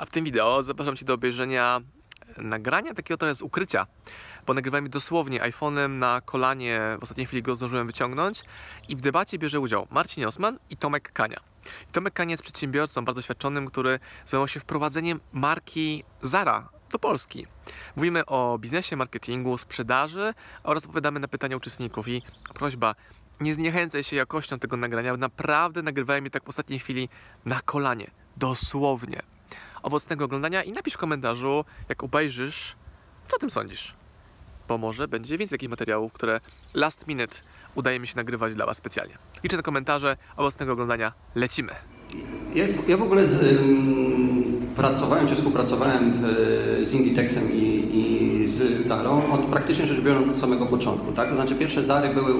A w tym wideo zapraszam Cię do obejrzenia nagrania takiego trochę z ukrycia, bo nagrywałem dosłownie iPhone'em na kolanie, w ostatniej chwili go zdążyłem wyciągnąć i w debacie bierze udział Marcin Osman i Tomek Kania. I Tomek Kania jest przedsiębiorcą bardzo doświadczonym, który zajmował się wprowadzeniem marki Zara do Polski. Mówimy o biznesie, marketingu, sprzedaży oraz odpowiadamy na pytania uczestników i prośba, nie zniechęcaj się jakością tego nagrania, naprawdę nagrywałem je tak w ostatniej chwili na kolanie, dosłownie owocnego oglądania i napisz w komentarzu, jak obejrzysz, co o tym sądzisz. Bo może będzie więcej takich materiałów, które last minute udaje mi się nagrywać dla Was specjalnie. Liczę na komentarze, owocnego oglądania. Lecimy! Ja, ja w ogóle z, ym, pracowałem czy współpracowałem w, z Inditexem i, i z Zarą od praktycznie rzecz biorąc od samego początku. Tak? To znaczy pierwsze Zary były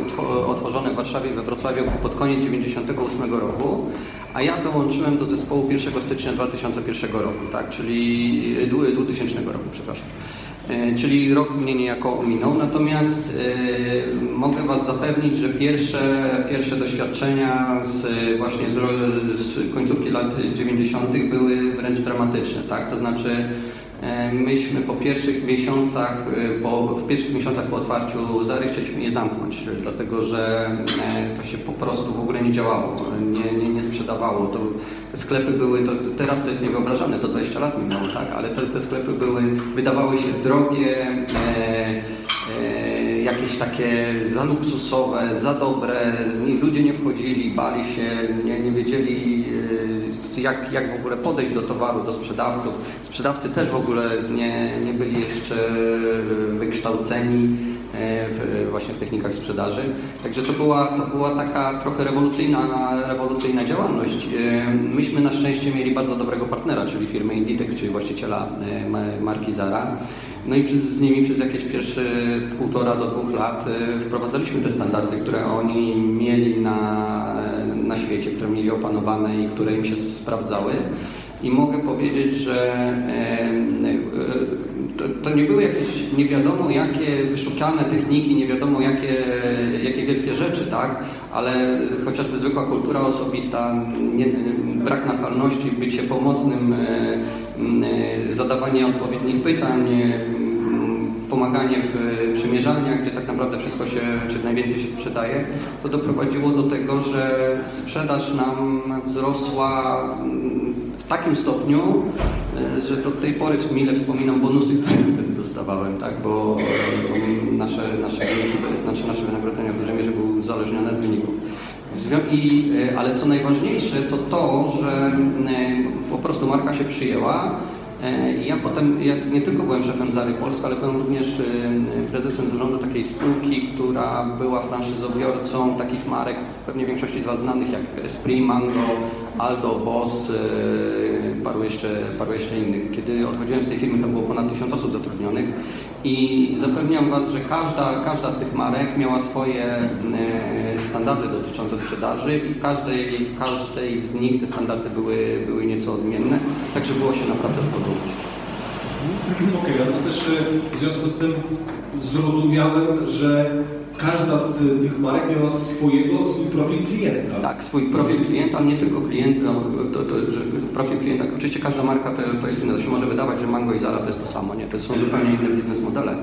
otworzone w Warszawie i we Wrocławiu pod koniec 1998 roku, a ja dołączyłem do zespołu 1 stycznia 2001 roku, tak? czyli 2000 roku, przepraszam. E, czyli rok mnie niejako ominął, natomiast e, mogę Was zapewnić, że pierwsze, pierwsze doświadczenia z, właśnie z, z końcówki lat 90. były wręcz dramatyczne, tak? To znaczy E, myśmy po pierwszych miesiącach, e, po, w pierwszych miesiącach po otwarciu Zary chcieliśmy je zamknąć, dlatego że e, to się po prostu w ogóle nie działało, nie, nie, nie sprzedawało. To, te sklepy były, to, teraz to jest niewyobrażalne, to 20 lat minęło, tak, ale te, te sklepy były, wydawały się drogie, e, e, jakieś takie za luksusowe, za dobre, ludzie nie wchodzili, bali się, nie, nie wiedzieli jak, jak w ogóle podejść do towaru, do sprzedawców. Sprzedawcy też w ogóle nie, nie byli jeszcze wykształceni e, w, właśnie w technikach sprzedaży. Także to była, to była taka trochę rewolucyjna, rewolucyjna działalność. E, myśmy na szczęście mieli bardzo dobrego partnera, czyli firmę Inditex, czyli właściciela e, marki Zara. No i przez, z nimi przez jakieś pierwsze półtora do dwóch lat wprowadzaliśmy te standardy, które oni mieli na, na świecie, które mieli opanowane i które im się sprawdzały. I mogę powiedzieć, że to, to, nie były jakieś nie wiadomo jakie wyszukane techniki, nie wiadomo jakie, jakie wielkie rzeczy, tak? ale chociażby zwykła kultura osobista, nie, brak nachalności, bycie pomocnym, e, zadawanie odpowiednich pytań, pomaganie w przymierzalniach, gdzie tak naprawdę wszystko się, czy najwięcej się sprzedaje, to doprowadziło do tego, że sprzedaż nam wzrosła takim stopniu, e, że do tej pory mile wspominam bonusy, które wtedy dostawałem, tak? bo nasze, nasze, nasze, nasze wynagrodzenia w dużej mierze były uzależnione od wyników. I, e, ale co najważniejsze to to, że e, po prostu marka się przyjęła, E, ja potem, ja nie tylko byłem szefem Zary Polska, ale byłem również e, prezesem zarządu takiej spółki, która była franszyzobiorcą takich marek, pewnie większości z Was znanych, jak Esprit, Mango, Aldo, Boss, e, paru jeszcze, paru jeszcze innych. Kiedy odchodziłem z tej firmy, to było ponad tysiąc osób zatrudnionych i zapewniam Was, że każda, każda z tych marek miała swoje e, standardy dotyczące sprzedaży i w każdej, w każdej z nich te standardy były, były nieco odmienne, także było się naprawdę to Okej, okay, ale też e, w związku z tym zrozumiałem, że każda z tych marek miała swojego, swój profil klienta. Tak, swój profil klienta, nie tylko klienta, no, to, profil klienta. Oczywiście każda marka to, to jest inna. To się może wydawać, że Mango i Zara to jest to samo, nie? To są zupełnie inne biznes modele.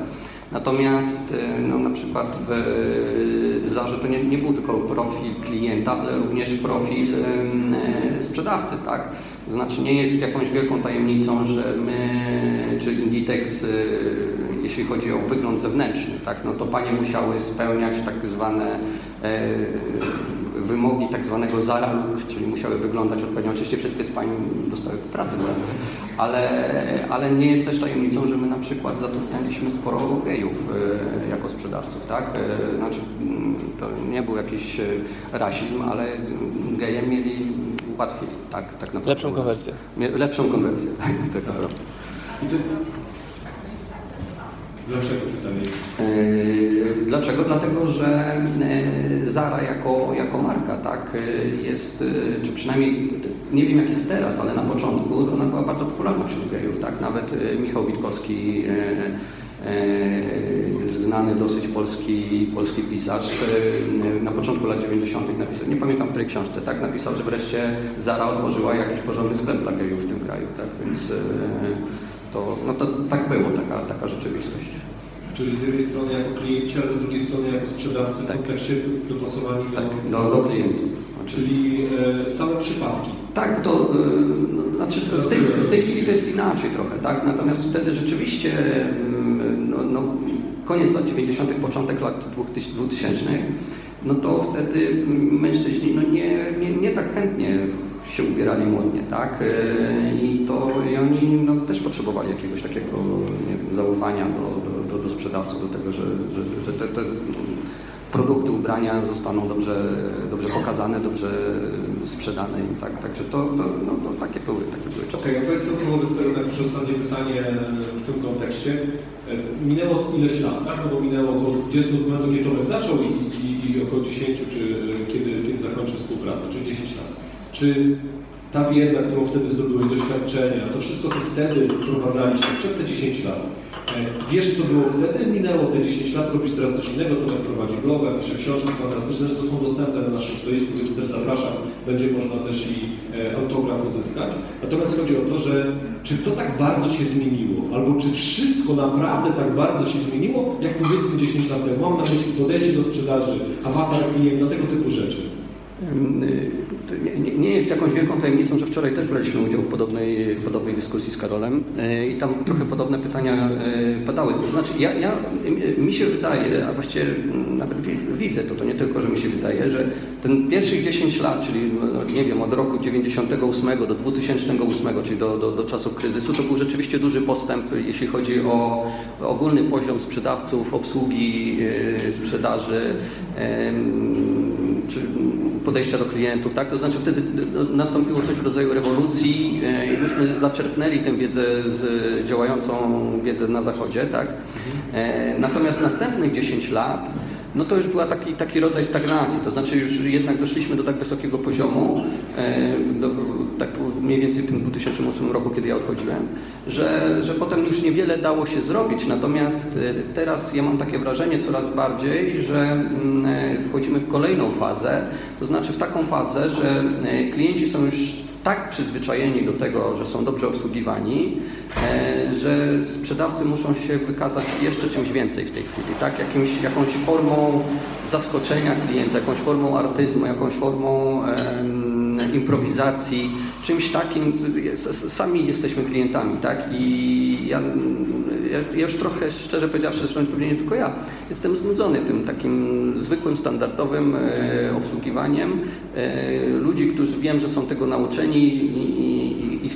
Natomiast e, no, na przykład w Zarze to nie, nie był tylko profil klienta, ale również profil e, sprzedawcy, tak? To znaczy nie jest jakąś wielką tajemnicą, że my, czy Inditex, e, jeśli chodzi o wygląd zewnętrzny, tak, no to panie musiały spełniać tak zwane e, wymogi tak zwanego czyli musiały wyglądać odpowiednio. Oczywiście wszystkie z pań dostały pracę, ale, ale nie jest też tajemnicą, że my na przykład zatrudnialiśmy sporo gejów e, jako sprzedawców, tak? E, znaczy, mm, to nie był jakiś rasizm, ale geje mieli łatwiej, tak, tak naprawdę. Lepszą konwersję. Lepszą konwersję, tak, tak naprawdę. Dlaczego pytanie yy, Dlaczego? Dlatego, że yy, Zara jako, jako marka tak, yy, jest, czy przynajmniej nie wiem jak jest teraz, ale na początku ona była bardzo popularna wśród gejów. Tak? Nawet Michał Witkowski znany dosyć polski, polski pisarz, e, na początku lat 90. napisał, nie pamiętam w której książce, tak, napisał, że wreszcie Zara otworzyła jakiś porządny sklep dla gejów w tym kraju, tak, więc e, to, no to tak było, taka, taka rzeczywistość. Czyli z jednej strony jako klienci, ale z drugiej strony jako sprzedawcy w Tak. kontekście dopasowani do... Tak, do, do klientów. oczywiście. Czyli e, same przypadki. Tak, to y, znaczy w tej, w tej chwili to jest inaczej trochę, tak? Natomiast wtedy rzeczywiście mm, no, no, koniec lat 90., początek lat 2000, no to wtedy mężczyźni no, nie, nie, nie tak chętnie się ubierali modnie, tak? Y, I to i oni no, też potrzebowali jakiegoś takiego wiem, zaufania do, do, do, do sprzedawców, do tego, że, że, że te, te produkty, ubrania zostaną dobrze, dobrze pokazane, dobrze sprzedane i tak, także to, to, no, takie były, takie były czasy. Okay, powiedz o wobec tego tak ostatnie pytanie e, w tym kontekście. E, Minęło ileś lat, tak? No bo minęło około 20 od momentu, kiedy Tomek zaczął i, i, i około 10, czy kiedy, kiedy zakończył współpracę, czyli 10 lat. Czy ta wiedza, którą wtedy zdobyłeś, doświadczenia, to wszystko, co wtedy wprowadzaliście przez te 10 lat, wiesz, co było wtedy, minęło te 10 lat, robisz teraz coś innego, Tomek prowadzi bloga, pisze książki fantastyczne, zresztą są dostępne na naszym stoisku, więc też zapraszam, będzie można też i e, autograf uzyskać. Natomiast chodzi o to, że czy to tak bardzo się zmieniło, albo czy wszystko naprawdę tak bardzo się zmieniło, jak powiedzmy 10 lat temu. Mam na myśli podejście do sprzedaży, awatar klienta, tego typu rzeczy. Nie, nie- jest jakąś wielką tajemnicą, że wczoraj też braliśmy udział w podobnej, w podobnej dyskusji z Karolem e, i tam trochę podobne pytania e, padały. To znaczy, ja, ja, mi się wydaje, a właściwie nawet wi- widzę to, to nie tylko, że mi się wydaje, że ten pierwszych 10 lat, czyli no, nie wiem, od roku 98 do 2008, czyli do, do, do czasu kryzysu, to był rzeczywiście duży postęp, jeśli chodzi o ogólny poziom sprzedawców, obsługi e, sprzedaży, czy podejścia do klientów, tak? To znaczy wtedy nastąpiło coś w rodzaju rewolucji e, i myśmy zaczerpnęli tę wiedzę z działającą wiedzę na zachodzie, tak? E, Natomiast następnych 10 lat no to już była taki, taki rodzaj stagnacji, to znaczy już jednak doszliśmy do tak wysokiego poziomu, e, do, tak mniej więcej w tym 2008 roku, kiedy ja odchodziłem, że, że potem już niewiele dało się zrobić, natomiast e, teraz ja mam takie wrażenie coraz bardziej, że mm, e, wchodzimy w kolejną fazę, to znaczy w taką fazę, że klienci są już tak przyzwyczajeni do tego, że są dobrze obsługiwani, e, że sprzedawcy muszą się wykazać jeszcze czymś więcej w tej chwili, tak? Jakimś, jakąś formą zaskoczenia klienta, jakąś formą artyzmu, jakąś formą improwizacji, czymś takim. Sami jesteśmy klientami, tak? I ja, ja, już trochę, szczerze powiedziawszy, zresztą pewnie nie tylko ja, jestem znudzony tym takim zwykłym, standardowym e, obsługiwaniem e, ludzi, którzy wiem, że są tego nauczeni i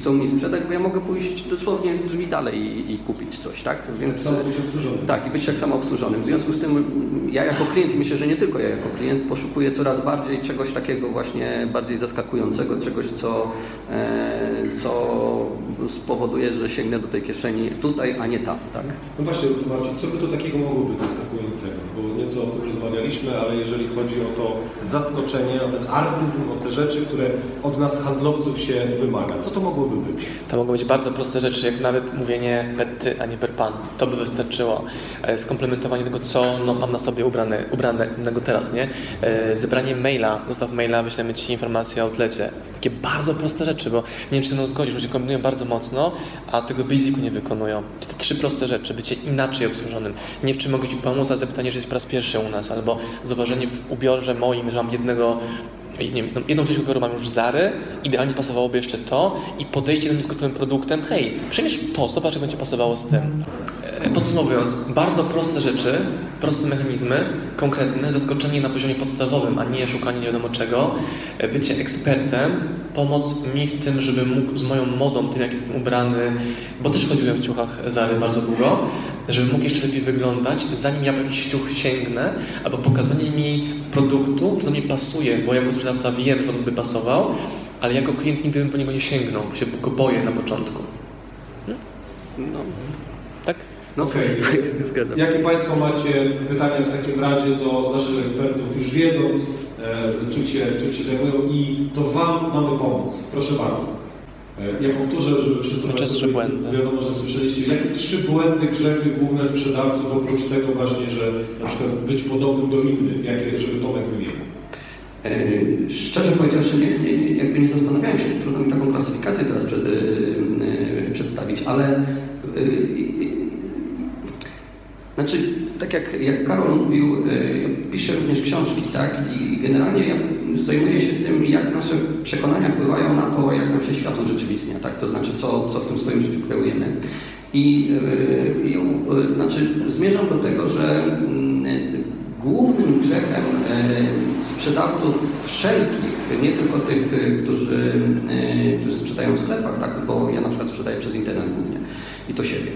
chcą mi sprzedać, bo ja mogę pójść dosłownie drzwi dalej i, i kupić coś, tak? Więc samo być obsłużony. tak, i być tak samo obsłużonym. W związku z tym ja jako klient, myślę, że nie tylko ja jako klient, poszukuję coraz bardziej czegoś takiego właśnie bardziej zaskakującego, czegoś, co, e, co spowoduje, że sięgnę do tej kieszeni tutaj, a nie tam, tak? No właśnie, Marcin, co by to takiego mogło być zaskakującego? Bo nieco o tym rozmawialiśmy, ale jeżeli chodzi o to zaskoczenie, o ten artyzm, o te rzeczy, które od nas handlowców się wymaga, co to mogłoby być? To mogą być bardzo proste rzeczy, jak nawet mówienie per ty, a nie per pan. To by wystarczyło. E, Skomplementowanie tego, co no, mam na sobie ubrane, ubrane innego teraz, nie? E, Zebranie maila, zostaw maila, wyślemy Ci informację o outlecie. Takie bardzo proste rzeczy, bo nie wiem, czy no zgodzisz, ludzie kombinują bardzo mocno, a tego basicu nie wykonują. Te trzy proste rzeczy, bycie inaczej obsłużonym. Nie w czym mogę Ci pomóc, a zapytanie, że jesteś po raz pierwszy u nas, albo zauważenie w ubiorze moim, że mam jednego nie wiem, jedną część ubioru mam już Zary, idealnie pasowałoby jeszcze to i podejście do mnie z gotowym produktem, hej, przynieś to, zobacz, jak będzie pasowało z tym. Podsumowując, bardzo proste rzeczy, proste mechanizmy, konkretne, zaskoczenie na poziomie podstawowym, a nie szukanie nie wiadomo czego, bycie ekspertem, pomoc mi w tym, żeby mógł z moją modą, tym jak jestem ubrany, bo też chodziłem w ciuchach Zary bardzo długo, żeby mógł jeszcze lepiej wyglądać, zanim ja po jakiś ciuch sięgnę, albo pokazanie mi produktu, który mnie pasuje, bo jako sprzedawca wiem, że on by pasował, ale jako klient nigdy bym po niego nie sięgnął, bo się go boję na początku. No, Tak? No Okej. tak, zgadzam. Jakie Państwo macie pytania w takim razie do naszych ekspertów, już wiedząc, e, czym, się, czym się zajmują i to Wam mamy pomóc. Proszę bardzo. E, Ja powtórzę, żeby wszyscy Znaczy, trzy błędy. wiadomo, że słyszeliście. Jakie trzy błędy, grzechy główne sprzedawców, oprócz tego właśnie, że na przykład być podobnym do innych, jakie, żeby Tomek wymienił? E, Szczerze powiedziawszy, nie, nie, nie- jakby nie zastanawiałem się, trudno mi taką klasyfikację teraz przed, e, przedstawić, ale znaczy, tak jak, jak Karol mówił, e, piszę również książki, tak? I generalnie ja zajmuję się tym, jak nasze przekonania wpływają na to, jak nam się świat urzeczywistnia, tak? To znaczy, co, co w tym swoim życiu kreujemy. I ją, e, znaczy, zmierzam do tego, że mm, głównym grzechem sprzedawców wszelkich, nie tylko tych, którzy, którzy sprzedają w sklepach, tak? bo ja na przykład sprzedaję przez internet głównie i to siebie,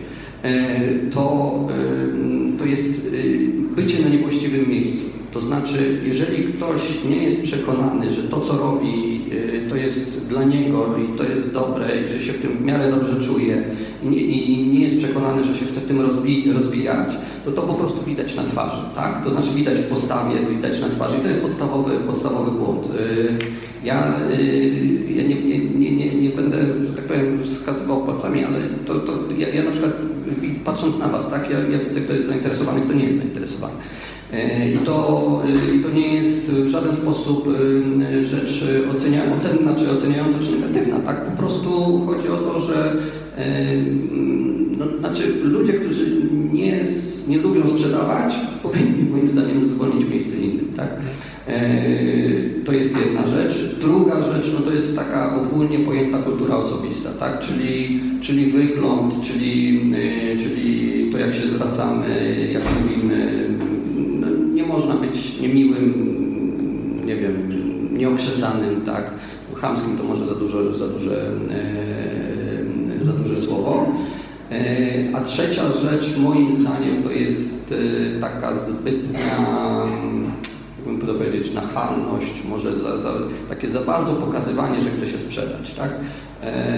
to, e, to jest e, bycie na niewłaściwym miejscu. To znaczy, jeżeli ktoś nie jest przekonany, że to, co robi, e, to jest dla niego i to jest dobre i że się w tym w miarę dobrze czuje i nie, i nie jest przekonany, że się chce w tym rozwi rozwijać, to to po prostu widać na twarzy, tak? To znaczy widać w postawie, widać na twarzy i to jest podstawowy, podstawowy błąd. Y, Ja, y, ja nie, nie, nie, nie, będę, że tak powiem, wskazywał palcami, ale to, to ja, ja na przykład patrząc na Was, tak, ja, ja widzę, kto jest zainteresowany, kto nie jest zainteresowany. Y, I to, y, I to nie jest w żaden sposób y, rzecz ocenia, ocenna czy oceniająca czy negatywna. Tak? Po prostu chodzi o to, że no, znaczy ludzie, którzy nie, nie lubią sprzedawać, powinni moim zdaniem zwolnić miejsce innym. Tak? E, To jest jedna rzecz. Druga rzecz no to jest taka ogólnie pojęta kultura osobista, tak? czyli, czyli wygląd, czyli, czyli to jak się zwracamy, jak mówimy. No, nie można być niemiłym, nie wiem, nieokrzesanym, tak? Chamskim to może za, dużo, za, duże, e, za duże słowo. E, A trzecia rzecz moim zdaniem to jest e, taka zbytnia, jakbym to powiedzieć, nachalność, może za, za, takie za bardzo pokazywanie, że chce się sprzedać, tak? E,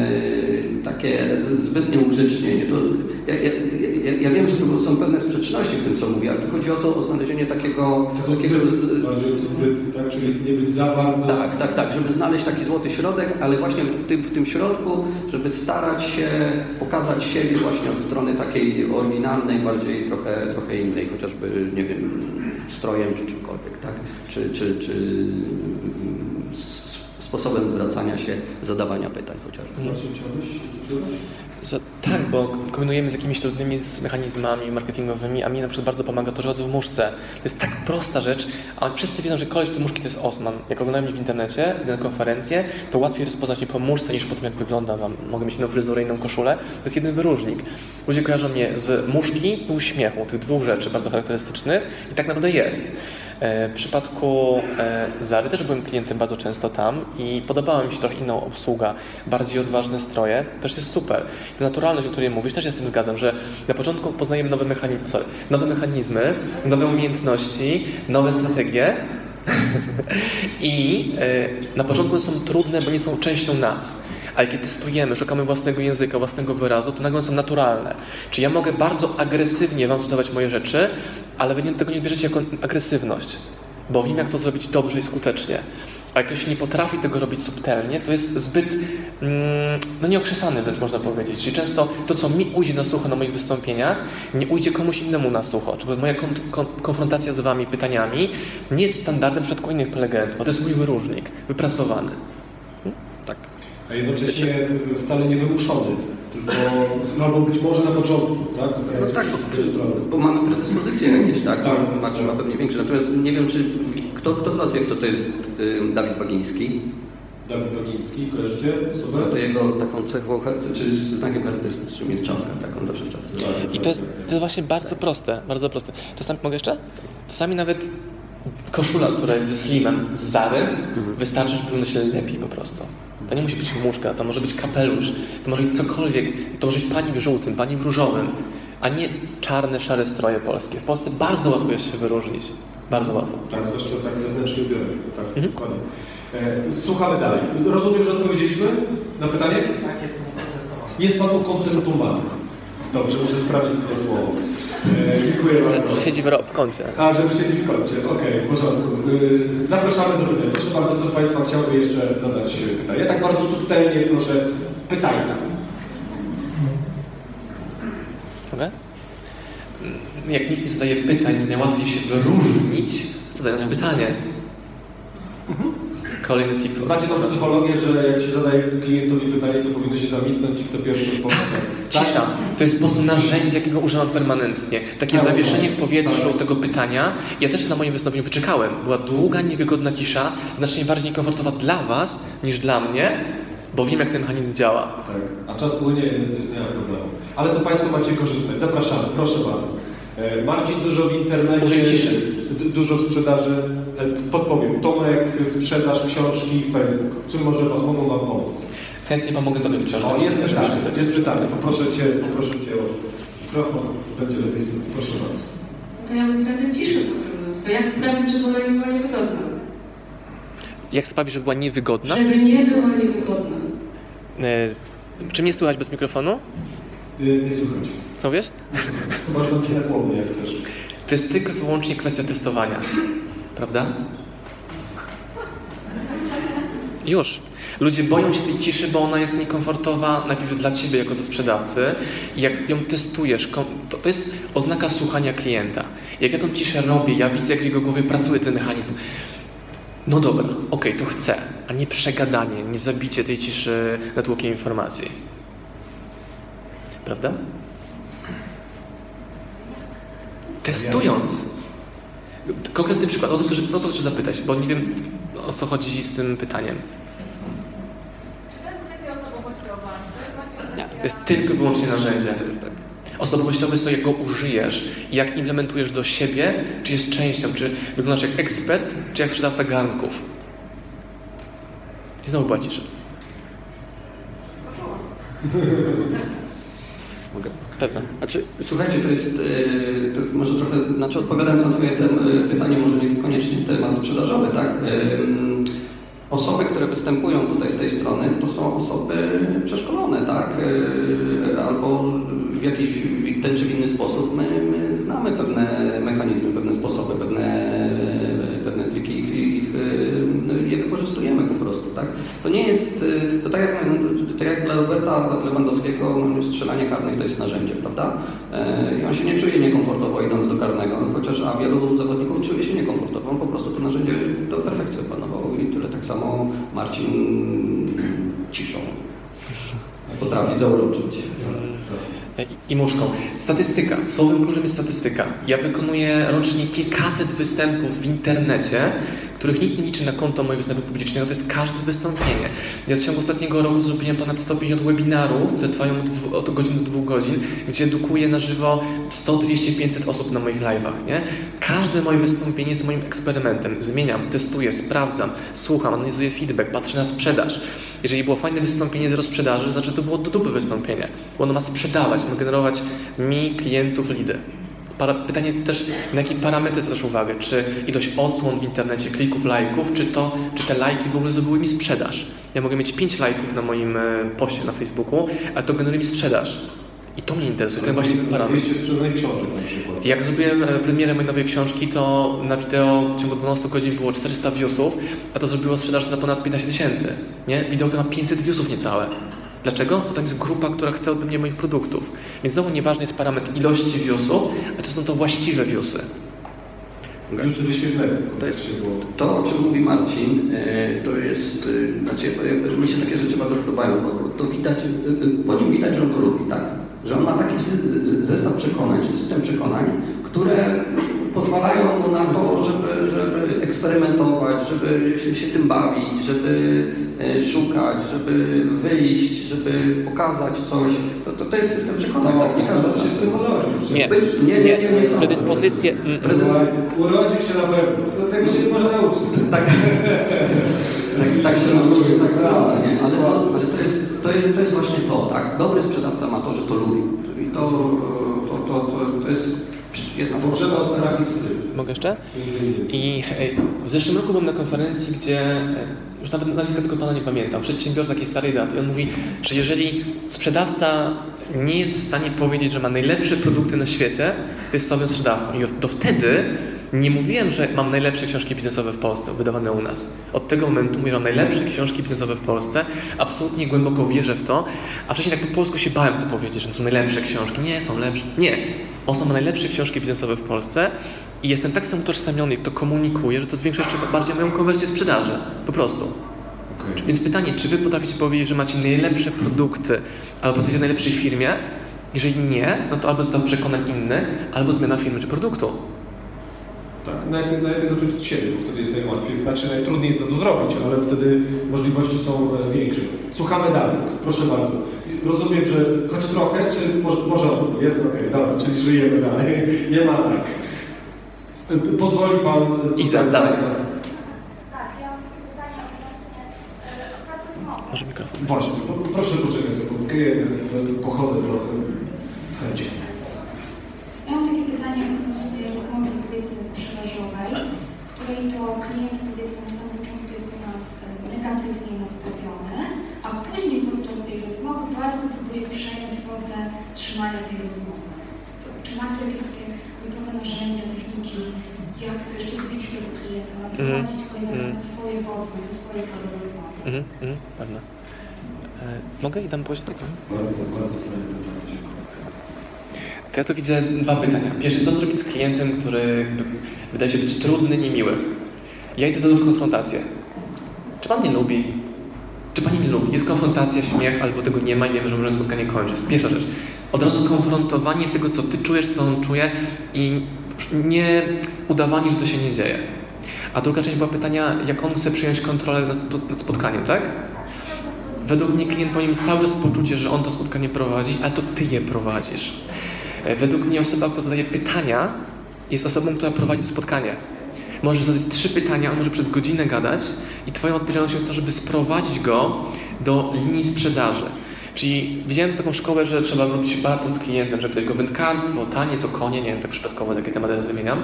takie z- zbytnie ugrzecznienie. To, ja, ja, ja, ja wiem, że to są pewne sprzeczności w tym, co mówię, ale tu chodzi o to, o znalezienie takiego... To takiego zbyt, bardziej to zbyt, tak? Czyli nie być za bardzo... tak, tak, tak, żeby znaleźć taki złoty środek, ale właśnie w tym, w tym środku, żeby starać się pokazać siebie właśnie od strony takiej oryginalnej, bardziej trochę, trochę innej, chociażby, nie wiem, strojem czy czymkolwiek, tak? Czy, czy, czy s- sposobem zwracania się, zadawania pytań chociażby. Chciałbyś dodać? Za, tak, bo kombinujemy z jakimiś trudnymi z mechanizmami marketingowymi, a mi na przykład bardzo pomaga to, że chodzę w muszce. To jest tak prosta rzecz, a wszyscy wiedzą, że koleś do muszki to jest Osman. Jak oglądają mnie w internecie, na konferencję, to łatwiej rozpoznać mnie po muszce niż po tym, jak wyglądam. Mam, mogę mieć inną fryzurę, inną koszulę. To jest jeden wyróżnik. Ludzie kojarzą mnie z muszki i uśmiechu, tych dwóch rzeczy bardzo charakterystycznych i tak naprawdę jest. E, W przypadku e, Zary też byłem klientem bardzo często tam i podobała mi się trochę inna obsługa, bardziej odważne stroje, też jest super. Ta naturalność, o której mówisz, też się z tym zgadzam, że na początku poznajemy nowe mechanizmy, sorry, nowe mechanizmy, nowe umiejętności, nowe strategie i e, na początku są trudne, bo nie są częścią nas. Ale kiedy testujemy, szukamy własnego języka, własnego wyrazu, to nagle są naturalne. Czy ja mogę bardzo agresywnie Wam sprzedawać moje rzeczy, ale Wy tego nie bierzecie jako agresywność, bo wiem, jak to zrobić dobrze i skutecznie. A jak ktoś nie potrafi tego robić subtelnie, to jest zbyt mm, no nieokrzesany wręcz można powiedzieć. Czyli często to, co mi ujdzie na sucho na moich wystąpieniach, nie ujdzie komuś innemu na sucho. Czyli moja kon kon konfrontacja z Wami pytaniami nie jest standardem w przypadku innych prelegentów, to jest mój wyróżnik, wypracowany. Tak. A jednocześnie wcale nie wymuszony, tylko no, albo być może na początku, tak? No tak, bo, bo mamy predyspozycje jakieś, tak? Tak. Marcin ma pewnie większe. Natomiast nie wiem, czy kto, kto z Was wie, kto to jest y, Dawid Bagiński? Dawid Paniński, kojarzycie osobę? No to jego taką cechą, czy znakiem charakterystycznym jest czapka, tak? On zawsze w czapce. Tak, I to jest, to jest właśnie bardzo proste, bardzo proste. Czasami, mogę jeszcze? Czasami nawet koszula, która jest ze slimem z Zary, wystarczy, żeby wyglądać się lepiej po prostu. To nie musi być muszka, to może być kapelusz, to może być cokolwiek, to może być pani w żółtym, pani w różowym, a nie czarne, szare stroje polskie. W Polsce bardzo łatwo jest się wyróżnić. Bardzo łatwo. Tak, zwłaszcza tak zewnętrznie ubiorę. Tak, Mhm. dokładnie. E, Słuchamy dalej. Rozumiem, że odpowiedzieliśmy na pytanie? Tak, jest. Jest Pan ukontentowany. Dobrze, muszę sprawdzić to słowo. E, dziękuję bardzo. Że siedzi w, w kącie. A, że siedzi w kącie. Okej, w porządku. Y, Zapraszamy do pytań. Proszę bardzo, kto z Państwa chciałby jeszcze zadać pytanie? Tak bardzo subtelnie proszę Pytaj tam. Mogę? Mm, Jak nikt nie zadaje pytań, to najłatwiej się wyróżnić, zadając pytanie. Kolejny tip. Znacie tą psychologię, że jak się zadaje klientowi pytanie, to powinno się zamknąć i kto pierwszy odpowie. Cisza. To jest po prostu narzędzie, jakiego używam permanentnie. Takie Tak, zawieszenie tak. w powietrzu Tak. tego pytania. Ja też na moim wystąpieniu wyczekałem. Była długa, niewygodna cisza, znacznie bardziej niekomfortowa dla Was niż dla mnie, bo wiem, jak ten mechanizm działa. Tak. A czas płynie, więc nie ma problemu. Ale to Państwo macie korzystać. Zapraszamy, proszę bardzo. E, Marcin dużo w internecie, dużo w sprzedaży. E, Podpowiem, Tomek, sprzedaż książki, Facebook. W czym może mogą Wam pomóc? Chętnie pomogę Tobie w książce. O, jest pytanie, myślę. jest pytanie. Poproszę Cię, poproszę Cię o mikrofon, będzie lepiej słychać. Proszę bardzo. To ja bym sobie ciszę. To jak sprawić, żeby ona nie była niewygodna? Jak sprawić, żeby była niewygodna? Żeby nie była niewygodna. E, czy mnie słychać bez mikrofonu? Y, Nie słychać. Co wiesz? Chyba, że dam Ci na głowę, jak chcesz. To jest tylko i wyłącznie kwestia testowania. Prawda? Już. Ludzie boją się tej ciszy, bo ona jest niekomfortowa najpierw dla Ciebie jako dla sprzedawcy i jak ją testujesz, to, to jest oznaka słuchania klienta. Jak ja tą ciszę robię, ja widzę jak w jego głowie pracuje ten mechanizm. No dobra, okej, to chcę, a nie przegadanie, nie zabicie tej ciszy natłokiem informacji. Prawda? Testując. Konkretny przykład, o to, chcę- o co chcę zapytać, bo nie wiem o co chodzi z tym pytaniem. Czy to jest kwestia osobowościowa? Czy to jest właśnie kwestia... To jest tylko i wyłącznie narzędzie. Osobowościowe jest to, jak go użyjesz i jak implementujesz do siebie, czy jest częścią, czy wyglądasz jak ekspert, czy jak sprzedawca garnków. I znowu była cisza. Mogę? Znaczy, słuchajcie, to jest, e, to może trochę, znaczy odpowiadając na Twoje e, pytanie, może niekoniecznie temat sprzedażowy, tak? Em, Osoby, które występują tutaj z tej strony, to są osoby przeszkolone, tak? E, Albo w jakiś ten czy inny sposób my, my znamy pewne mechanizmy, pewne sposoby, pewne, pewne triki i ich, e, je wykorzystujemy po prostu, tak? To nie jest, e, to tak jak, dla Roberta Lewandowskiego no, strzelanie karnych to jest narzędzie, prawda? E, I on się nie czuje niekomfortowo idąc do karnego, chociaż a wielu zawodników czuje się niekomfortowo, on po prostu to narzędzie do perfekcji opanował i tyle tak samo Marcin ciszą potrafi zauroczyć. I muszką. Statystyka. Słowem kluczem jest statystyka. Ja wykonuję rocznie kilkaset występów w internecie, których nikt nie liczy na konto moich występów publicznych, to jest każde wystąpienie. Ja w ciągu ostatniego roku zrobiłem ponad 150 webinarów, które trwają od, godziny do dwóch godzin, gdzie edukuję na żywo 100, 200, 500 osób na moich live'ach, nie? Każde moje wystąpienie jest moim eksperymentem. Zmieniam, testuję, sprawdzam, słucham, analizuję feedback, patrzę na sprzedaż. Jeżeli było fajne wystąpienie do sprzedaży, to znaczy to było do dupy wystąpienie, bo ono ma sprzedawać, ma generować mi klientów lidy. Para, pytanie też, na jakie parametry zwracasz uwagę? Czy ilość odsłon w internecie, klików, lajków, czy to, czy te lajki w ogóle zrobiły mi sprzedaż? Ja mogę mieć 5 lajków na moim e, poście na Facebooku, ale to generuje mi sprzedaż. I to mnie interesuje, ten właśnie parametr. 200 sprzedanych książek na przykład. Jak zrobiłem e, premierę mojej nowej książki, to na wideo w ciągu 12 godzin było 400 viewsów, a to zrobiło sprzedaż na ponad 15 tysięcy. Nie? Wideo to ma 500 viewsów niecałe. Dlaczego? Bo tam jest grupa, która chce ode mnie moich produktów. Więc znowu nieważny jest parametr ilości viewsów, a to są to właściwe viewsy. Newsy wyświetlenia. To jest- było. To, o czym mówi Marcin, e, to jest, e, znaczy, mi się takie rzeczy bardzo podobają, bo to widać, e, po nim widać, że on to lubi, tak? Że on ma taki zestaw przekonań, czy system przekonań, które pozwalają mu na to, żeby, żeby eksperymentować, żeby się, się tym bawić, żeby e, szukać, żeby wyjść, żeby pokazać coś. To, to, to jest system przekonań, tak? Nie każdy się z tym. Nie. Być, nie, nie, nie, nie sądzę. Predyspozycje. mm, Słuchaj, Urodził się na pewno. Tego się nie można nauczyć. Tak, tak, tak się nauczyłem, tak wygląda, nie? Ale, to, ale to, jest, to, jest, to jest właśnie to, tak? Dobry sprzedawca ma to, że to lubi. I to, to, to, to, to jest jedna wstyd. Mogę jeszcze? I e, w zeszłym roku byłem na konferencji, gdzie e, już nawet nazwiska tego pana nie pamiętam, przedsiębiorca takiej starej daty. I on mówi, że jeżeli sprzedawca nie jest w stanie powiedzieć, że ma najlepsze produkty na świecie, to jest słabym sprzedawcą. I to wtedy Nie mówiłem, że mam najlepsze książki biznesowe w Polsce, wydawane u nas. Od tego momentu mówię, że mam najlepsze książki biznesowe w Polsce. Absolutnie głęboko wierzę w to. A wcześniej tak po polsku się bałem to powiedzieć, że to są najlepsze książki. Nie, są lepsze. Nie. On są najlepsze książki biznesowe w Polsce i jestem tak sam utożsamiony i to komunikuję, że to zwiększa jeszcze bardziej moją konwersję sprzedaży. Po prostu. Okej. Więc pytanie, czy wy potraficie powiedzieć, że macie najlepsze produkty albo jesteście w najlepszej firmie? Jeżeli nie, no to albo został przekonań inny, albo zmiana firmy czy produktu. Tak, najlepiej, najlepiej zacząć od siebie, bo wtedy jest najłatwiej. Znaczy najtrudniej jest to zrobić, ale wtedy możliwości są e, większe. Słuchamy dalej, proszę bardzo. Rozumiem, że choć trochę, czy może, może jest okej, dobra, czyli żyjemy dalej. Nie ma tak. E, Pozwoli Pan... e, Iza, tutaj- dawaj. Tak, ja mam takie pytanie odnośnie e, akurat rozmowy. Może mikrofon. Właśnie, proszę poczekać sekundkę, ja e, pochodzę trochę z chęci. Ja mam takie pytanie odnośnie rozmowy powiedzmy sprzedażowej, w której to klient powiedzmy na samym początku jest do nas e, negatywnie nastawiony, a później podczas tej rozmowy bardzo próbuje przejąć wodzę trzymania tej rozmowy. Co, czy macie jakieś takie gotowe narzędzia, techniki, jak to jeszcze zbić tego klienta, naprowadzić go jednak na te swoje wodze, na te swoje tory rozmowy? Mhm, mhm, pewnie. E, mogę i dam później? Bardzo, bardzo fajne pytanie. To ja tu widzę dwa pytania. Pierwsze, co zrobić z klientem, który wydaje się być trudny, niemiły? Ja idę do w konfrontację. Czy pan mnie lubi? Czy pani mnie lubi? Jest konfrontacja, śmiech, albo tego nie ma i wiemy, że możemy spotkanie kończyć. Pierwsza rzecz. Od razu konfrontowanie tego, co ty czujesz, co on czuje i nie udawanie, że to się nie dzieje. A druga część była pytania, jak on chce przyjąć kontrolę nad spotkaniem, tak? Według mnie klient powinien mieć cały czas poczucie, że on to spotkanie prowadzi, ale to ty je prowadzisz. E, Według mnie osoba, która zadaje pytania, jest osobą, która prowadzi spotkanie. Możesz zadać trzy pytania, on może przez godzinę gadać i twoją odpowiedzialnością jest to, żeby sprowadzić go do linii sprzedaży. Czyli widziałem taką szkołę, że trzeba robić parkour z klientem, żeby pytać go wędkarstwo, taniec o konie, nie wiem, tak przypadkowo takie tematy teraz wymieniam,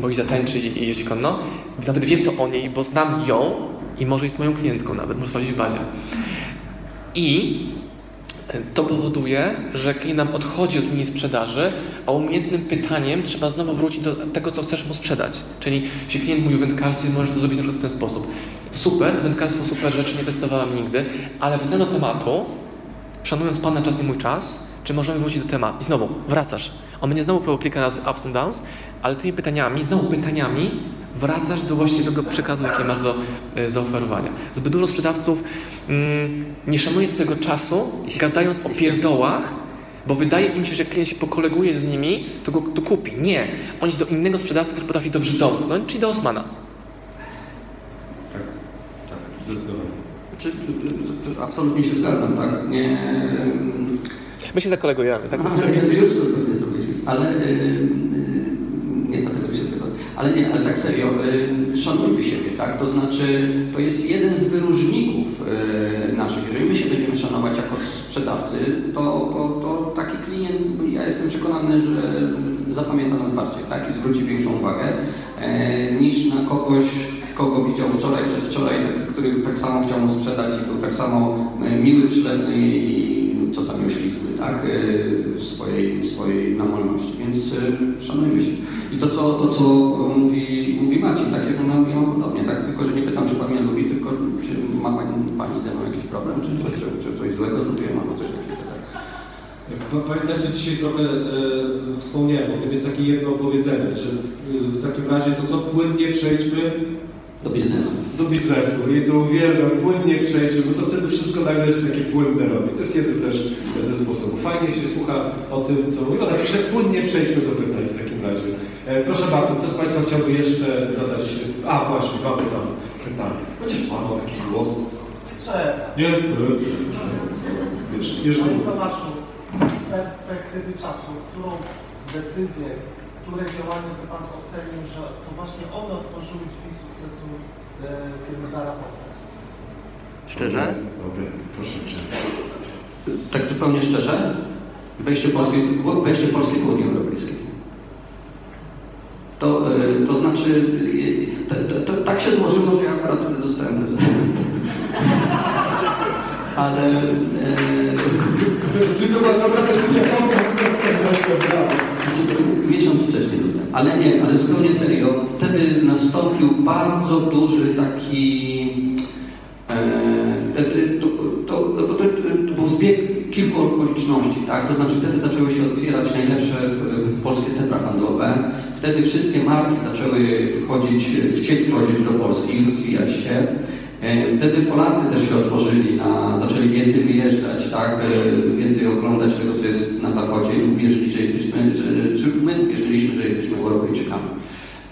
bo i zatańczy i jeździ konno. Nawet wiem to o niej, bo znam ją i może jest moją klientką nawet, może sprawdzić w bazie. I to powoduje, że klient nam odchodzi od linii sprzedaży, a umiejętnym pytaniem trzeba znowu wrócić do tego, co chcesz mu sprzedać. Czyli jeśli klient mówi wędkarstwie, możesz to zrobić na przykład w ten sposób. Super, wędkarstwo super rzeczy, nie testowałam nigdy, ale wracając do tematu, szanując Pana czas i mój czas, czy możemy wrócić do tematu? I znowu, wracasz. On będzie znowu próbował kilka razy ups and downs, ale tymi pytaniami, znowu pytaniami, wracasz do właściwego przekazu, jaki masz do e, zaoferowania. Zbyt dużo sprzedawców mm, nie szanuje swojego czasu, gadając o pierdołach, bo wydaje im się, że klient się pokoleguje z nimi, to go to kupi. Nie. On idzie do innego sprzedawcy, który potrafi dobrze domknąć, czyli do Osmana. Tak, tak, zdecydowanie. Czy, to absolutnie się zgadzam, tak? Nie, My się zakolegujemy, tak? Aha, ja już to pewnie zrobiliśmy, ale y, y, nie dlatego się zgadzam. Ale nie, ale tak serio, y, szanujmy siebie, tak? To znaczy, to jest jeden z wyróżników y, naszych. Jeżeli my się będziemy szanować jako sprzedawcy, to, to, to taki klient, ja jestem przekonany, że zapamięta nas bardziej, tak? I zwróci większą uwagę, e, niż na kogoś, kogo widział wczoraj, przedwczoraj, tak, który tak samo chciał mu sprzedać i był tak samo e, miły, przylepny i czasami oślizgły, tak, e, w swojej, w swojej namolności, więc e, szanujmy się. I to, co, to, co mówi, mówi Marcin, tak, ja mam, ja mam podobnie, tak, tylko, że nie pytam, czy Pan mnie lubi, tylko czy ma Pani, pani ze mną jakiś problem, czy coś, czy, czy coś złego zrobiłem, albo coś takiego, tak. Pa- Pamiętajcie, dzisiaj trochę e, wspomniałem o tym, jest takie jedno powiedzenie, że e, w takim razie to co płynnie przejdźmy Do biznesu. do biznesu. I to uwielbiam, płynnie przejdźmy, bo to wtedy wszystko nagle się takie płynne robi. To jest jeden też ze sposobów. Fajnie się słucha o tym, co mówią, ale prze, płynnie przejdźmy do pytań w takim razie. E, proszę bardzo, kto z Państwa chciałby jeszcze zadać... A właśnie, mamy tam pytanie. Chociaż Pan ma taki głos. Trzeba. Nie? E, Wiesz, jeżeli... Panie Tomaszu, z perspektywy czasu, którą decyzję, które działanie by Pan ocenił, że to właśnie one otworzyły drzwi firmy Zara Polska? Szczerze? Proszę. Tak zupełnie szczerze, wejście Polski, wejście Polski do Unii Europejskiej. To, y, to znaczy, to, to, to, tak się złożyło, że ja akurat wtedy zostałem prezydentem. Ale y, Czy to była dobra decyzja? miesiąc wcześniej dostałem. Ale nie, ale zupełnie serio. Wtedy nastąpił bardzo duży taki. E, wtedy to, to, bo to, to był zbieg kilku okoliczności, tak? To znaczy wtedy zaczęły się otwierać najlepsze e, polskie centra handlowe. Wtedy wszystkie marki zaczęły wchodzić, chcieć wchodzić do Polski i rozwijać się. E, Wtedy Polacy też się otworzyli, na, zaczęli więcej wyjeżdżać, tak, e, więcej oglądać tego, co jest na zachodzie i uwierzyli, że jesteśmy, że, że my uwierzyliśmy, że jesteśmy Europejczykami.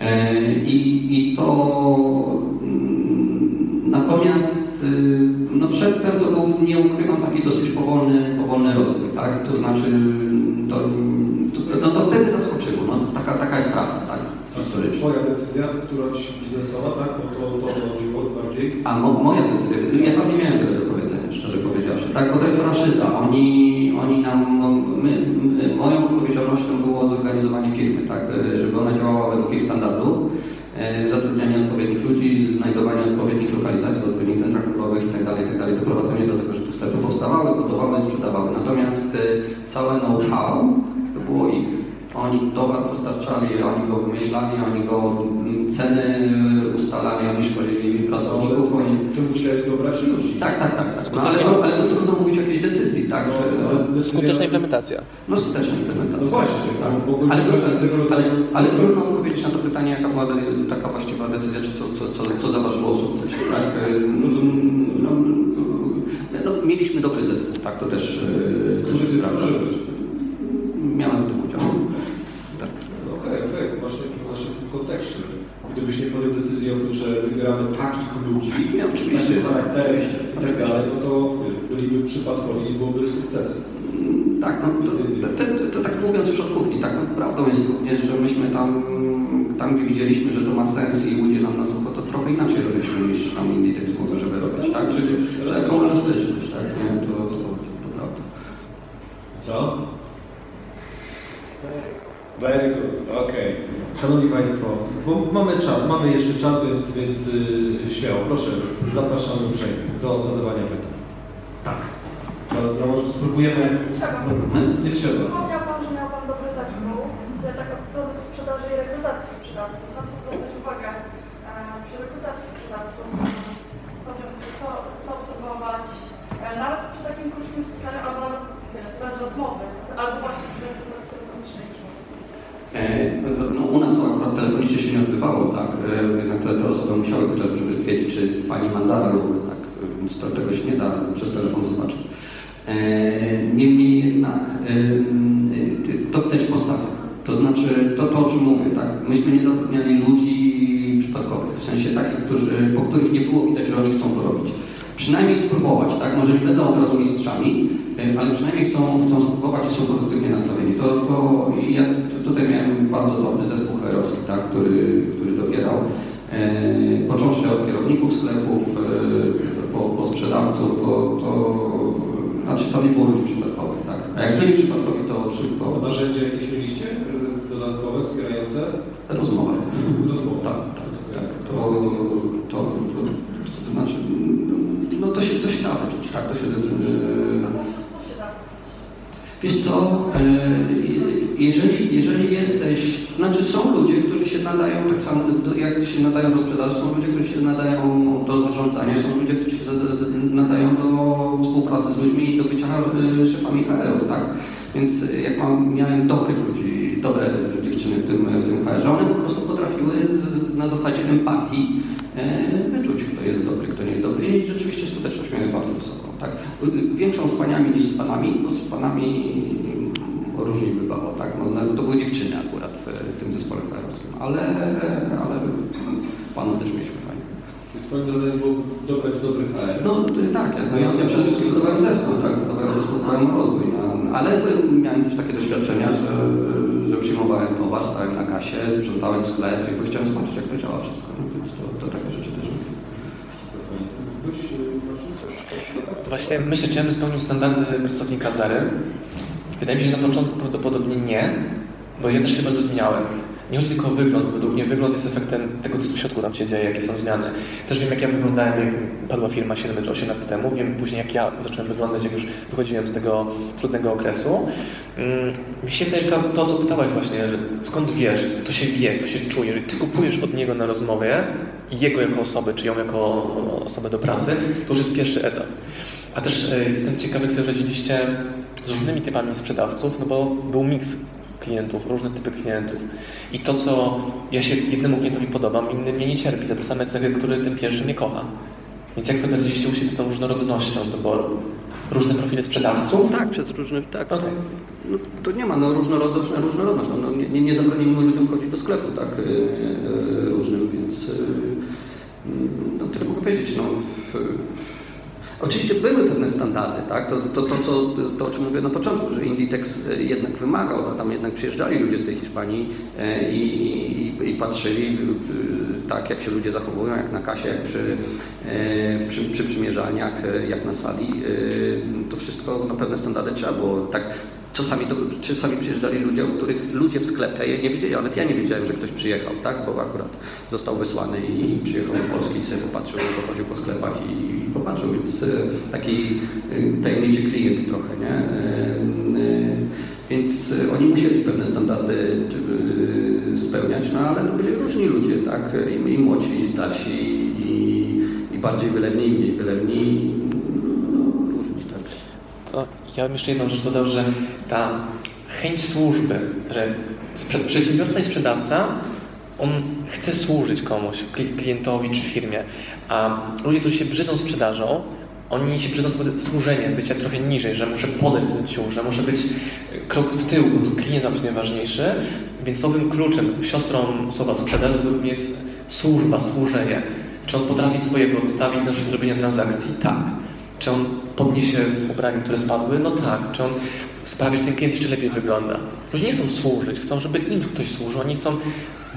E, I, i to mm, natomiast y, no przedtem to był, nie ukrywam, taki dosyć powolny, powolny rozwój, tak, to znaczy to, no to wtedy zaskoczyło, no taka, taka jest prawda, tak. Twoja decyzja, któraś biznesowa, tak? Bo to, to chodziło bardziej. A mo, moja decyzja, ja tam nie miałem wiele do powiedzenia, szczerze powiedziawszy, tak, bo to jest franszyza, oni, oni nam, no, my, my, moją odpowiedzialnością było zorganizowanie firmy, tak, e, żeby ona działała według ich standardu, e, zatrudnianie odpowiednich ludzi, znajdowanie odpowiednich lokalizacji w odpowiednich centrach handlowych itd., itd., doprowadzenie do tego, że te sklepy powstawały, budowały, sprzedawały. Natomiast e, całe know-how to było ich. Oni towar dostarczali, oni go wymyślali, oni go mm, ceny ustalali, oni szkolili pracowników, oni... Ty musiałeś dobrać ludzi. Tak, tak, tak. tak. No, ale, to, ale to trudno mówić o jakiejś decyzji, tak? No, decyzja- Skuteczna implementacja. No skuteczna implementacja. No właśnie, tak. bo- bo- ale, ale, ale trudno odpowiedzieć na to pytanie, jaka była de- taka właściwa decyzja, czy co, co, co, co zaważyło o sukcesie, tak? No, no, no, mieliśmy dobry zespół, tak? To też, też. Miałem w tym udział. Tak. No Okej, okej, właśnie właśnie w tym kontekście. Gdybyś decyzji o tym, że wybieramy takich ludzi, Nie, oczywiście, z takim charakterem oczywiście, i tak dalej, no to byliby przypadkowi i byłoby sukcesy. Tak, no, to, to, to, to tak mówiąc już od kuchni, tak, no, prawdą jest również, że myśmy tam, tam gdzie widzieliśmy, że to ma sens i ludzie nam na sucho, to trochę inaczej robiliśmy niż tam Inditex mógł, żeby robić, tak, czyli taką elastyczność, tak, nie, to, to, to, to prawda. Co? Very good, okej. Szanowni Państwo, bo mamy czas, mamy jeszcze czas, więc, więc yy, śmiało, proszę, zapraszamy uprzejmie do zadawania pytań. Tak. No może spróbujemy. Trzeba. Nie trzeba. Wspomniał Pan, że miał Pan dobry zespół. Ja tak od strony sprzedaży i rekrutacji sprzedawców. Na co zwracać uwagę e, przy rekrutacji sprzedawców? Co, co, co obserwować? E, nawet przy takim krótkim spotkaniu, albo nawet nie, bez rozmowy, albo właśnie przy rekrutacji telefonicznej. E, No, u nas to akurat telefonicznie się nie odbywało, tak, e, jednak te, te osoby musiały chociażby, żeby stwierdzić, czy pani ma lub tak, więc to, tego się nie da przez telefon zobaczyć. E, Niemniej jednak e, to widać po stawach. To znaczy to, to o czym mówię, tak? Myśmy nie zatrudniali ludzi przypadkowych, w sensie takich, którzy, po których nie było widać, że oni chcą to robić. Przynajmniej spróbować, tak? Może nie będą od razu mistrzami, e, ale przynajmniej chcą, chcą spróbować i są pozytywnie nastawieni. To, to ja tu- tutaj miałem bardzo dobry zespół herowski, tak? który, który dobierał. E, począwszy od kierowników sklepów, e, po, po sprzedawców, to, to znaczy to nie było ludzi przypadkowych, tak? A jak byli przypadkowi, to A szybko narzędzia jakieś mieliście dodatkowe, wspierające? rozmowa. Rozmowa. Tak, tak, tak. To, to, to, to znaczy, no to się, to się da wyczuć, tak? To się. Wiesz co, e, jeżeli, jeżeli jesteś, znaczy są ludzie, którzy się nadają tak samo, jak się nadają do sprzedaży, są ludzie, którzy się nadają do zarządzania, są ludzie, którzy się nadają do współpracy z ludźmi i do bycia e, szefami HR-ów, tak? Więc jak mam, miałem dobrych ludzi, dobre dziewczyny w tym, w tym HR-ze, one po prostu potrafiły na zasadzie empatii wyczuć, kto jest dobry, kto nie jest dobry i rzeczywiście skuteczność miały bardzo wysoką, tak? Większą z paniami niż z panami, bo z panami różnie bywało, tak? No, no, to były dziewczyny akurat w tym zespole HR-owskim, ale, ale panów też mieliśmy fajnie. Twoim zadaniem było dobrać dobry HR. No tak, ja, no, ja, ja przede wszystkim budowałem zespół, tak? Budowałem zespół, budowałem rozwój, no, ale miałem też takie doświadczenia, że, że przyjmowałem towar, stałem na kasie, sprzątałem sklep i chciałem zobaczyć, jak to działa wszystko, no, więc to, to takie rzeczy też robię. Właśnie myślę, czy ja bym spełnił standardy pracownika Zary. Wydaje mi się, że na początku prawdopodobnie nie, bo ja też się bardzo zmieniałem. Nie chodzi tylko o wygląd, według mnie wygląd jest efektem tego, co w środku tam się dzieje, jakie są zmiany. Też wiem, jak ja wyglądałem, jak padła firma 7 czy 8 lat temu. Wiem później, jak ja zacząłem wyglądać, jak już wychodziłem z tego trudnego okresu. Mm, Mi się wydaje, że to, to, co pytałaś właśnie, że skąd wiesz, to się wie, to się czuje, że ty kupujesz od niego na rozmowie jego jako osobę, czy ją jako osobę do pracy, to już jest pierwszy etap. A też e, jestem ciekawy, jak sobie radziliście z różnymi typami sprzedawców, no bo był miks klientów, różne typy klientów. I to, co ja się jednemu klientowi podobam, inny mnie nie cierpi za te same cechy, które ten pierwszy mnie kocha. Więc jak sobie radziliście u siebie z tą różnorodnością wyboru? Różne profile sprzedawców? Tak, przez różne, tak. Okej. No, to nie ma, no różnorodność na różnorodność. No, no, nie, nie zabronimy ludziom chodzić do sklepu, tak, y, y, różnym, więc y, no, tyle mogę powiedzieć, no. W, Oczywiście były pewne standardy, tak? To, to, to, co, to, o czym mówię na początku, że Inditex e, jednak wymagał, no, tam jednak przyjeżdżali ludzie z tej Hiszpanii e, i, i, i patrzyli tak, jak się ludzie zachowują, jak na kasie, jak przy, e, przy, przy przymierzalniach, jak na sali. To wszystko, no pewne standardy trzeba było, tak Czasami, to, czasami przyjeżdżali ludzie, o których ludzie w sklepie nie wiedzieli, nawet ja nie wiedziałem, że ktoś przyjechał, tak? bo akurat został wysłany i przyjechał do Polski i sobie popatrzył, pochodził po sklepach i popatrzył, więc e, taki e, tajemniczy klient trochę, nie? E, Więc oni musieli pewne standardy spełniać, no ale to byli różni ludzie, tak? I, i i starsi, i, i bardziej wylewni, i mniej wylewni, no, różni, tak. To ja bym jeszcze jedną rzecz dodał, że ta chęć służby, że przedsiębiorca i sprzedawca, on chce służyć komuś, kli- klientowi czy firmie, a ludzie, którzy się brzydzą sprzedażą, oni się brzydzą służeniem, bycia trochę niżej, że muszę podać ten ciuch, że muszę być e, krok w tył, bo klient być najważniejszy, więc słowym kluczem, siostrą słowa sprzedaż według mnie jest służba, służenie. Czy on potrafi swojego odstawić na rzecz zrobienia transakcji? Tak. Czy on podniesie ubrania, które spadły? No tak. Czy on sprawi, że ten klient jeszcze lepiej wygląda? Ludzie nie chcą służyć, chcą, żeby im ktoś służył, oni chcą